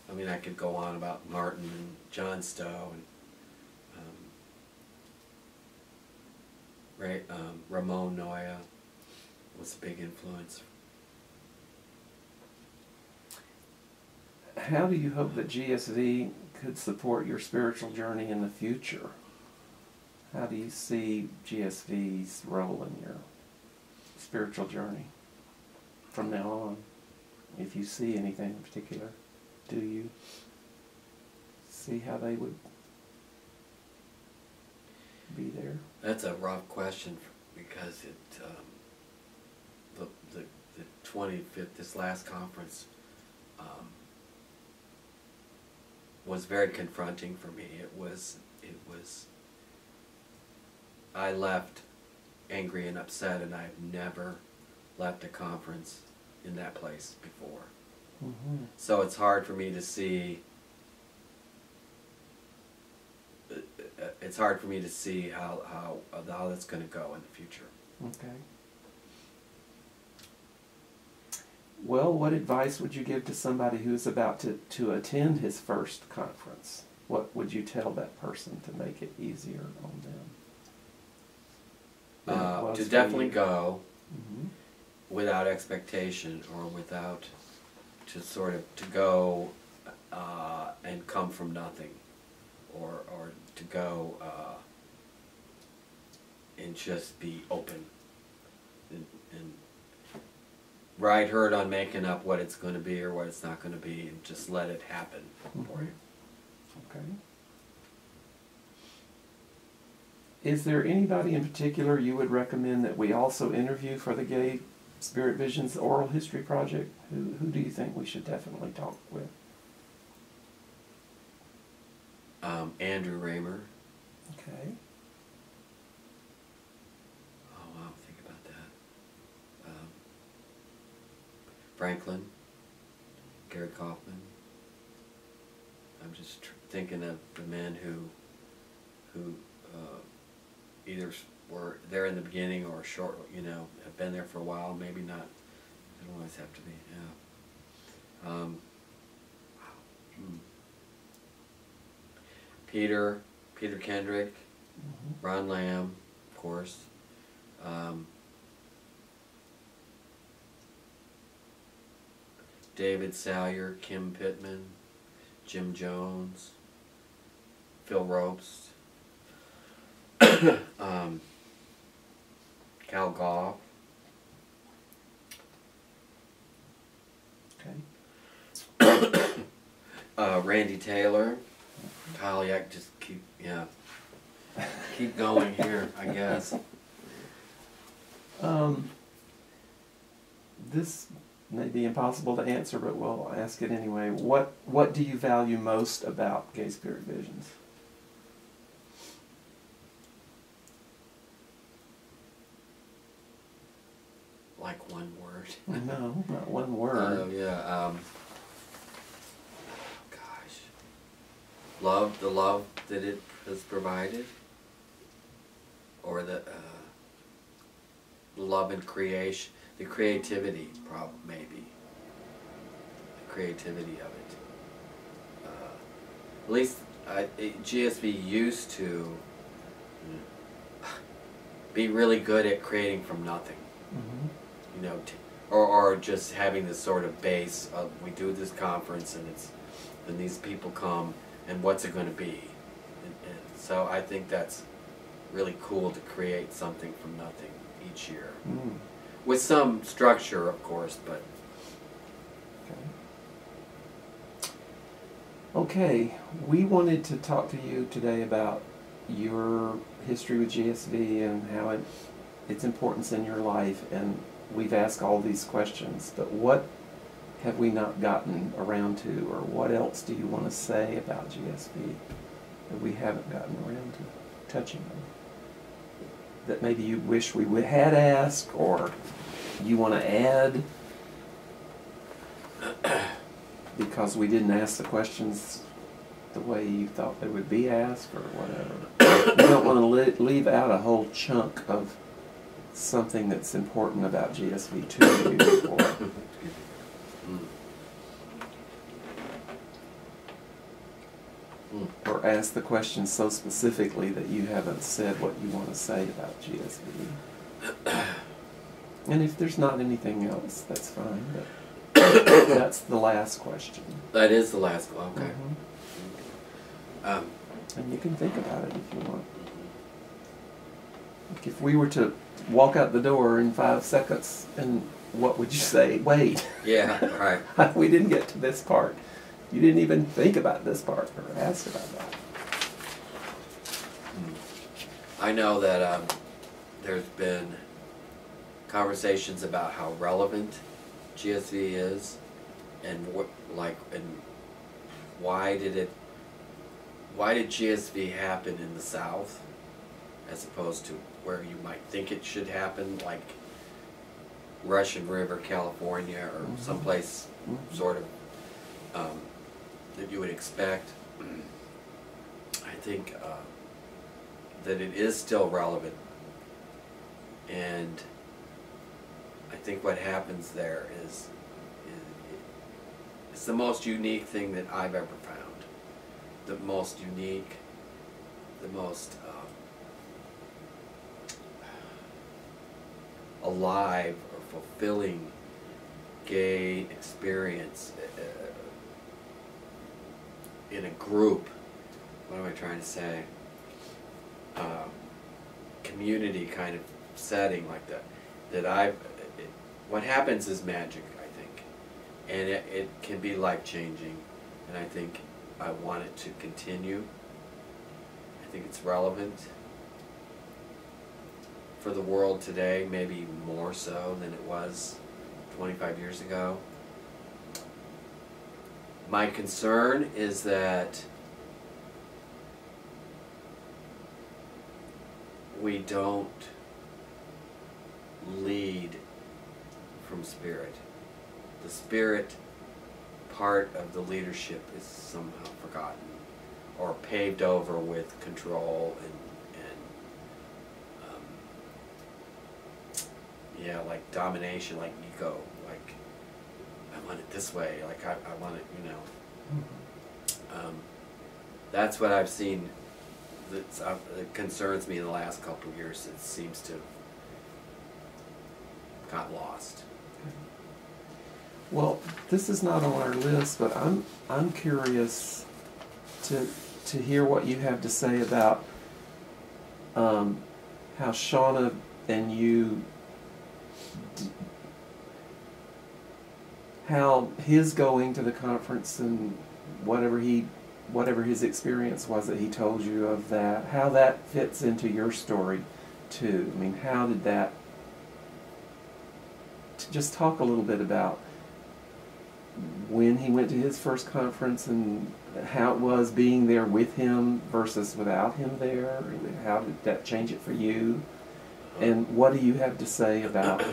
I mean I could go on about Martin and John Stowe and um, um, Ramon Noya was a big influence. How do you hope that GSV could support your spiritual journey in the future? How do you see GSV's role in your spiritual journey from now on? If you see anything in particular do you see how they would be there? That's a rough question because it, um, the, the, the twenty-fifth, this last conference, um, was very confronting for me. It was, it was, I left angry and upset and I've never left a conference in that place before. Mm-hmm. So it's hard for me to see. It's hard for me to see how how how that's going to go in the future. Okay. Well, what advice would you give to somebody who's about to, to attend his first conference? What would you tell that person to make it easier on them? Uh, to definitely go Mhm. without expectation or without to sort of to go uh, and come from nothing, or or to go uh, and just be open and, and ride herd on making up what it's going to be or what it's not going to be, and just let it happen for you. Okay. Is there anybody in particular you would recommend that we also interview for the Gay Spirit Visions Oral History Project? Who, who do you think we should definitely talk with? Um, Andrew Raymer. Okay. Oh wow, think about that. Um, Franklin, Gary Kaufman. I'm just tr- thinking of the men who, who either were there in the beginning or short, you know, have been there for a while. Maybe not. They don't always have to be. Yeah. Um, hmm. Peter, Peter Kendrick. Mhm. Ron Lamb, of course. Um, David Salyer, Kim Pittman, Jim Jones, Phil Ropes, [COUGHS] um, Cal Goff, Okay. [COUGHS] uh, Randy Taylor, Kyle Yak, just keep, yeah, keep going here, I guess. Um, this may be impossible to answer, but we'll ask it anyway. What What do you value most about Gay Spirit Visions? Like one word. No, not one word. yeah. Um, gosh, love the love that it has provided, or the uh, love and creation, the creativity, prob maybe. The creativity of it. Uh, at least I, it, GSV used to mm, be really good at creating from nothing Mhm. you know, or, or just having this sort of base of we do this conference and it's and these people come and what's it going to be, and, and so I think that's really cool to create something from nothing each year Mm. with some structure, of course, but Okay. Okay, we wanted to talk to you today about your history with GSV and how it, its importance in your life, and we've asked all these questions, but what have we not gotten around to, or what else do you want to say about GSV that we haven't gotten around to touching on? That maybe you wish we had asked, or you want to add? [COUGHS] because we didn't ask the questions the way you thought they would be asked or whatever. [COUGHS] you don't want to leave out a whole chunk of something that's important about GSV to you or mm. Mm. or ask the question so specifically that you haven't said what you want to say about GSV. And if there's not anything else, that's fine. But [COUGHS] that's the last question. that is the last one. Okay. Mhm. Um, And you can think about it if you want. If we were to walk out the door in five seconds, and what would you say? Wait, yeah. Right. [LAUGHS] we didn't get to this part. you didn't even think about this part or ask about that. I know that um, there's been conversations about how relevant GSV is, and what like and why did it why did GSV happen in the South as opposed to where you might think it should happen, like Russian River, California, or Mhm. someplace Mhm. sort of um, that you would expect. I think uh, that it is still relevant, and I think what happens there is, is it's the most unique thing that I've ever found. The most unique, the most um, alive or fulfilling gay experience uh, in a group. What am I trying to say? Um, community kind of setting like that. That I've. It, what happens is magic, I think, and it, it can be life changing, and I think I want it to continue. I think it's relevant for the world today, maybe more so than it was 25 years ago. My concern is that we don't lead from spirit. The spirit part of the leadership is somehow forgotten or paved over with control and, um, yeah, like domination, like ego, like I want it this way, like I, I want it, you know. Um, that's what I've seen that's, uh, that concerns me in the last couple of years. It seems to have got lost. Well, this is not on our list, but I'm I'm curious to to hear what you have to say about um, how Shauna and you how his going to the conference and whatever he whatever his experience was that he told you of that how that fits into your story too. I mean how did that just talk a little bit about when he went to his first conference and how it was being there with him versus without him there how did that change it for you and what do you have to say about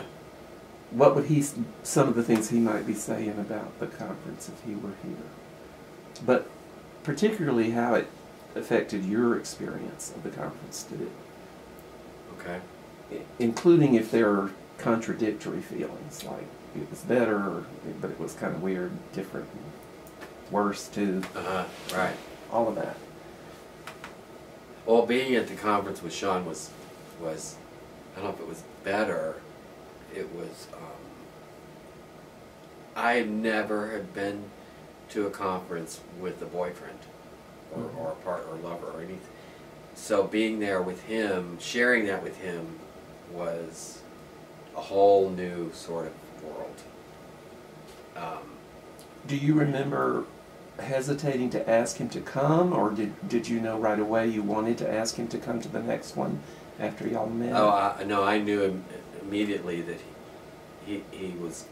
what would he some of the things he might be saying about the conference if he were here but particularly how it affected your experience of the conference did it Okay. including if there are contradictory feelings like it was better but it was kind of weird different worse too Uh huh. Right. all of that Well, being at the conference with Sean was was I don't know if it was better. It was. Um, I never had been to a conference with a boyfriend or, Mhm. or a partner or lover or anything. So being there with him, sharing that with him, was a whole new sort of world. Um, do you remember hesitating to ask him to come or did, did you know right away you wanted to ask him to come to the next one after y'all met Oh, I, no, I knew im- immediately that he, he, he was,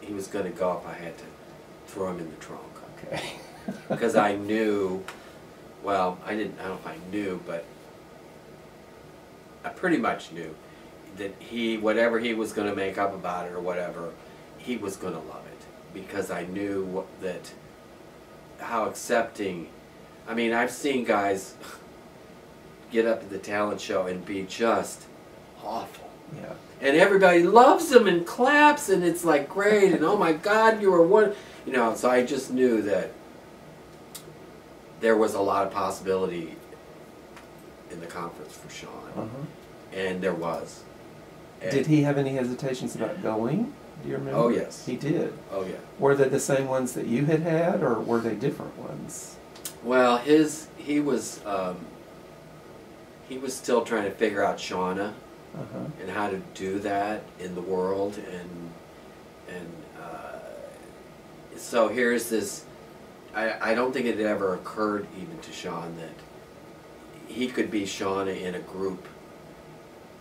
he was gonna go if I had to throw him in the trunk. okay [LAUGHS] Because I knew, well, I didn't, I don't know if I knew, but I pretty much knew that he, whatever he was gonna make up about it or whatever, he was gonna love it. Because I knew that, how accepting, I mean, I've seen guys [LAUGHS] get up at the talent show and be just awful. yeah And everybody loves them and claps and it's like great and oh my god, you were one you know, so I just knew that there was a lot of possibility in the conference for Sean. uh-huh. And there was. And- did he have any hesitations about going do you remember Oh, yes. he did Oh yeah. were they the same ones that you had had or were they different ones Well, his he was um, he was still trying to figure out Shauna uh-huh and how to do that in the world and and uh, so here's this I, I don't think it ever occurred even to Sean that he could be Shauna in a group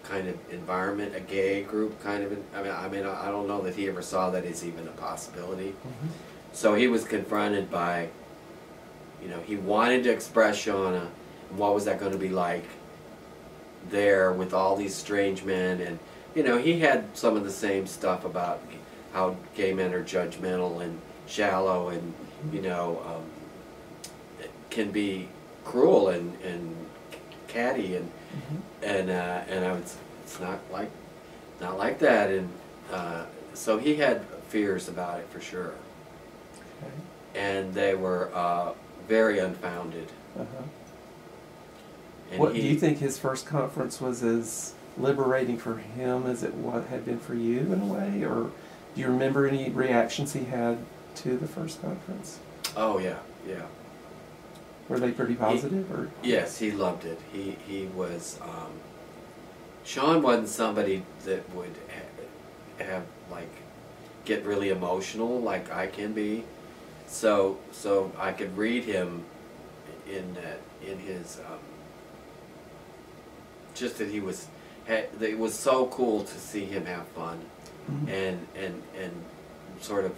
kind of environment, a gay group kind of. I mean, I mean, I don't know that he ever saw that as even a possibility. Mhm. So he was confronted by, you know, he wanted to express Shauna, what was that going to be like there with all these strange men, and you know, he had some of the same stuff about how gay men are judgmental and shallow, and you know, um, can be cruel and and catty, and Mhm. and uh, and I was, it's not like, not like that, and uh, so he had fears about it for sure Okay. and they were uh, very unfounded. Uh-huh. And What he, do you think his first conference was as liberating for him as it what had been for you in a way, or do you remember any reactions he had to the first conference? Oh yeah, yeah. Were they pretty positive, or Yes, he loved it. He he was. Um, Sean wasn't somebody that would ha- have like get really emotional like I can be. So so I could read him in that in his um, just that he was ha- that it was so cool to see him have fun. Mhm. and and and sort of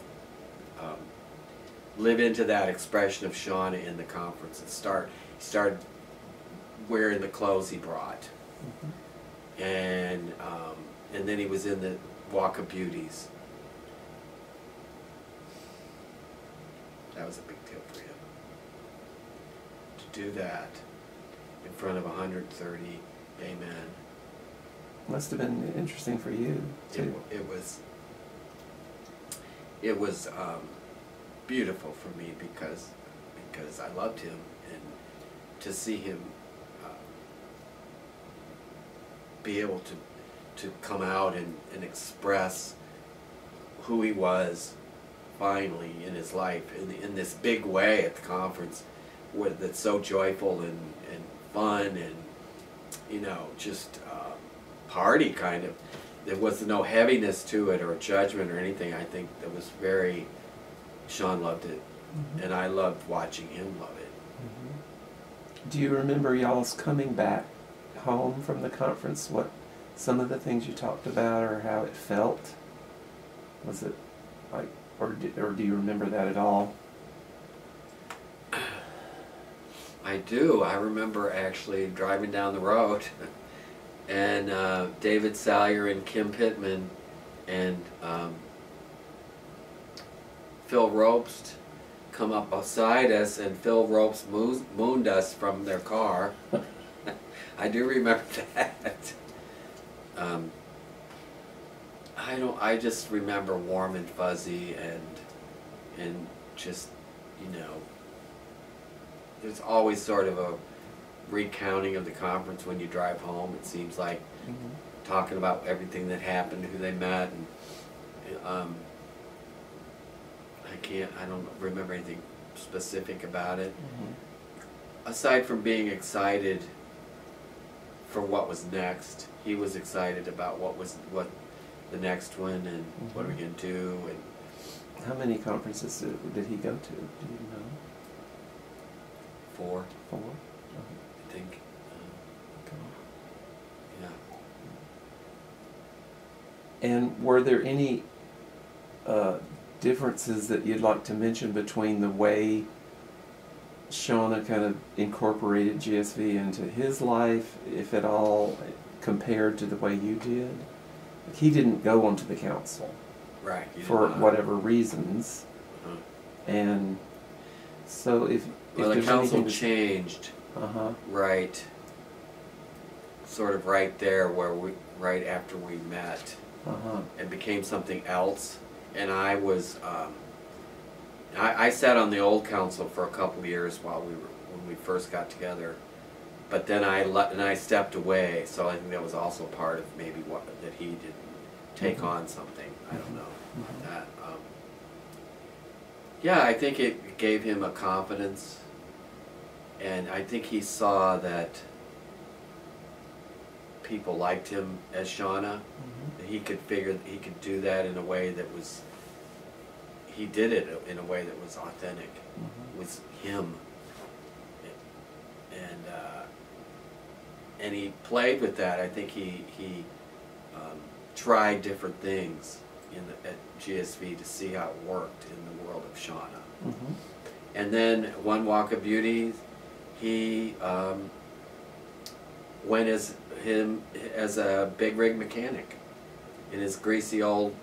um, live into that expression of Shauna in the conference and start he started wearing the clothes he brought Mhm. and um, and then he was in the Walk of Beauties. That was a big deal for him. To do that in front of 130 gay men. must have been interesting for you It, too. wa- it was it was um, beautiful for me because because I loved him and to see him uh, be able to to come out and, and express who he was finally in his life in, in this big way at the conference where that's so joyful and, and fun and you know just uh, party kind of there was no heaviness to it or judgment or anything i think that was very sean loved it Mhm. and i loved watching him love it Mhm. Do you remember y'all's coming back home from the conference? What some of the things you talked about, or how it felt? Was it like, or do, or do you remember that at all? I do. I remember actually driving down the road, and uh, David Salyer and Kim Pittman, and um, Phil Ropes come up beside us, and Phil Ropes moos- mooned us from their car. [LAUGHS] I do remember [LAUGHS] that. Um, I don't. I just remember warm and fuzzy, and and just you know there's always sort of a recounting of the conference when you drive home. It seems like Mm-hmm. talking about everything that happened, who they met, and um, I can't. I don't remember anything specific about it Mm-hmm. aside from being excited for what was next. He was excited about what was what the next one and what are we gonna do and How many conferences did, did he go to? Do you know? Four, Four. I think. Okay. yeah. And were there any uh, differences that you'd like to mention between the way Shauna kind of incorporated GSV into his life, if at all, compared to the way you did? Like, he didn't go onto the council Right. for whatever reasons, Uh-huh. and so if Well, the council anything changed uh huh, right, sort of right there where we, right after we met. uh huh, and became something else. And I was, um, I, I sat on the old council for a couple of years while we were when we first got together. But then I let and I stepped away, so I think that was also part of maybe what that he didn't take Mhm. on something. I don't know Mhm. about that. Um, yeah, I think it gave him a confidence, and I think he saw that people liked him as Shauna mhm, he could figure he could do that in a way that was he did it in a way that was authentic. Mhm. It was him. And uh, and he played with that. I think he he um, tried different things in the, at GSV to see how it worked in the world of Shauna. Mhm. And then one walk of beauty, he um, went as him as a big rig mechanic in his greasy old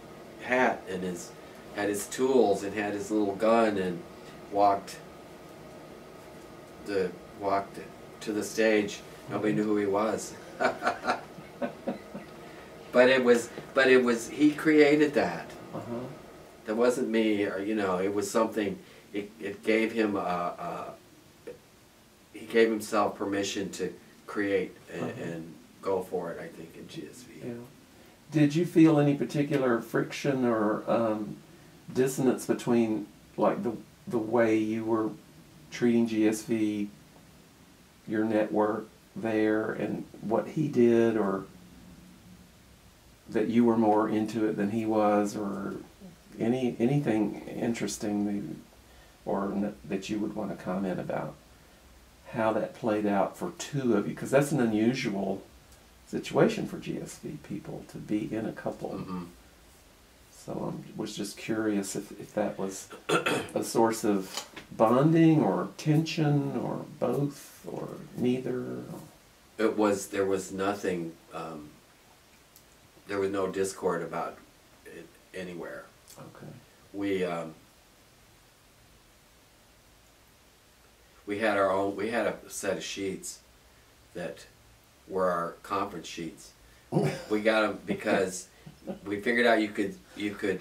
hat and his had his tools and had his little gun and walked the walked to the stage. Nobody knew who he was. [LAUGHS] but it was but it was he created that. Uh-huh. That wasn't me, or you know, it was something. It, it gave him a, a he gave himself permission to create and, Uh-huh. and go for it. I think in GSV. Yeah. Did you feel any particular friction or um, dissonance between like the the way you were treating GSV, your network there, and what he did, or that you were more into it than he was, or any anything interesting or that you would want to comment about how that played out for two of you, because that's an unusual situation for GSV people to be in a couple. Mhm. So I was just curious if, if that was a source of bonding or tension or both or neither. It was there was nothing. Um, there was no discord about it anywhere. Okay. We um, we had our own. We had a set of sheets that were our conference sheets. we got them because we figured out you could you could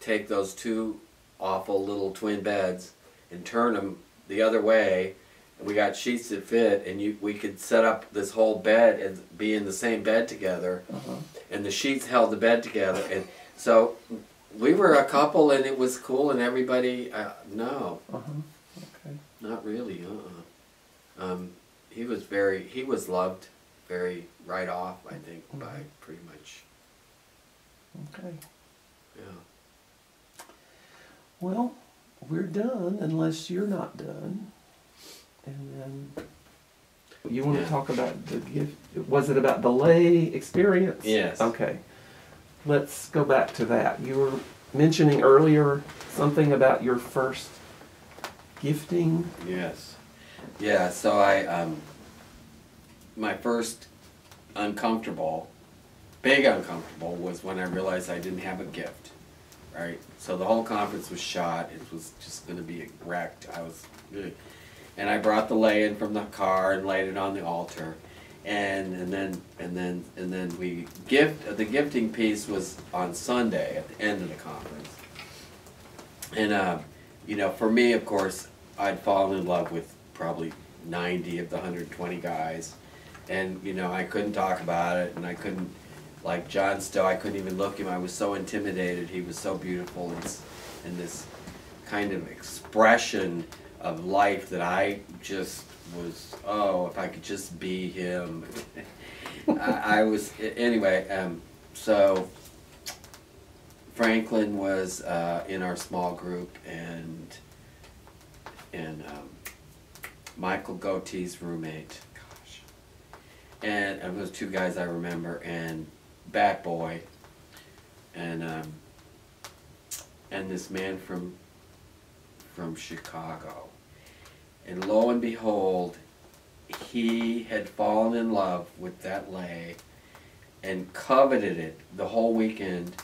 take those two awful little twin beds and turn them the other way. And we got sheets that fit, and you we could set up this whole bed and be in the same bed together Uh-huh. and the sheets held the bed together and so we were a couple and it was cool and everybody uh, no Uh-huh. Okay. Not really uh-uh. um, he was very he was loved very right off i think by Mhm. pretty much Okay. yeah Well, we're done unless you're not done. And then you want to talk about the gift. Was it about the lei experience? Yes. Okay. Let's go back to that. You were mentioning earlier something about your first gifting. yes yeah so i um, my first uncomfortable big uncomfortable was when i realized i didn't have a gift right so the whole conference was shot it was just going to be wrecked i was ugh. and i brought the lei in from the car and laid it on the altar and and then and then and then we gift the gifting piece was on sunday at the end of the conference and uh, you know for me of course i'd fallen in love with probably 90 of the 120 guys. And you know i couldn't talk about it and i couldn't like john stowe i couldn't even look him. I was so intimidated. He was so beautiful and, this kind of expression of life that i just was oh if i could just be him. [LAUGHS] I, I was anyway um, so franklin was uh, in our small group and and um, Michael Goatee's roommate. Gosh. And it was two guys I remember, and Bat Boy, and um, and this man from from Chicago. And lo and behold, he had fallen in love with that lei and coveted it the whole weekend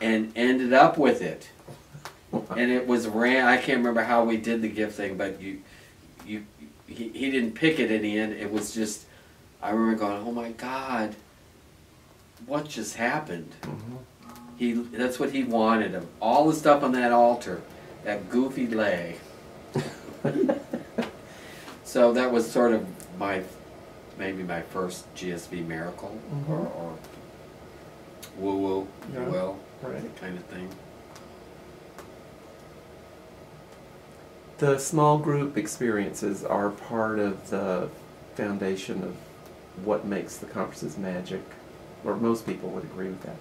and ended up with it and it was ran. I can't remember how we did the gift thing, but you, you, he, he didn't pick it in the end. It was just, I remember going, oh my God, what just happened? Mhm. He, that's what he wanted of all the stuff on that altar, that goofy lei. [LAUGHS] so that was sort of my, maybe my first GSV miracle, or, Mhm. or woo woo, Yeah. will, Right. kind of thing. The small group experiences are part of the foundation of what makes the conferences magic, or most people would agree with that.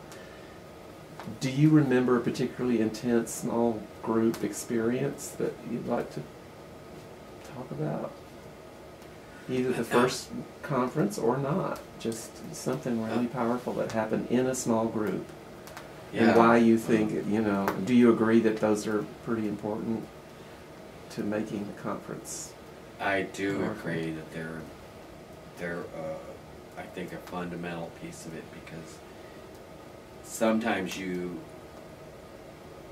Do you remember a particularly intense small group experience that you'd like to talk about? Either the uh, first conference or not, just something really uh. powerful that happened in a small group. And why you think, you know, do you agree that those are pretty important to making the conference? I do Powerful. agree that they're, they're, uh, I think a fundamental piece of it because sometimes you,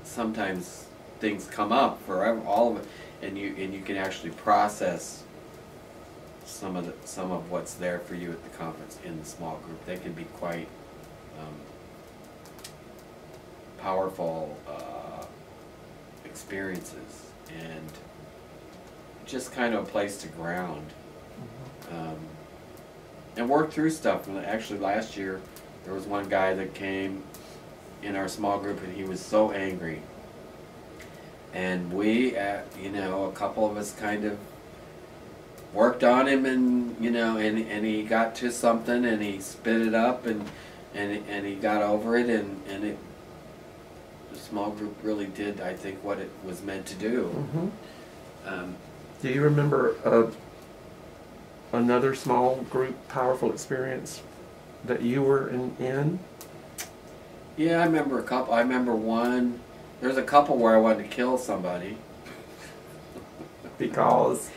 sometimes things come up for all of it, and you, and you can actually process some of the, some of what's there for you at the conference in the small group. They can be quite, um, powerful, uh, experiences and just kind of a place to ground um, and work through stuff. And actually, last year there was one guy that came in our small group, and he was so angry. And we, uh, you know, a couple of us kind of worked on him, and you know, and and he got to something, and he spit it up, and and and he got over it, and and it. The small group really did, I think, what it was meant to do. hmm Um, Do you remember uh, another small group powerful experience that you were in? in? Yeah, I remember a couple. I remember one. There's a couple where I wanted to kill somebody. Because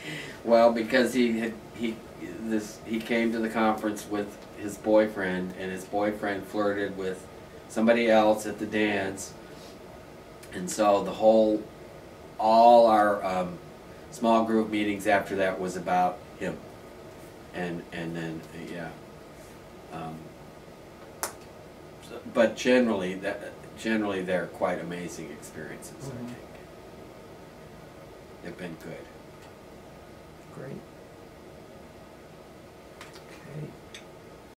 Well, because he had he this he came to the conference with his boyfriend, and his boyfriend flirted with somebody else at the dance, and so the whole all our um, small group meetings after that was about him, and and then yeah. Um, so- but generally, that generally they're quite amazing experiences. I Mhm. think they've been good. great.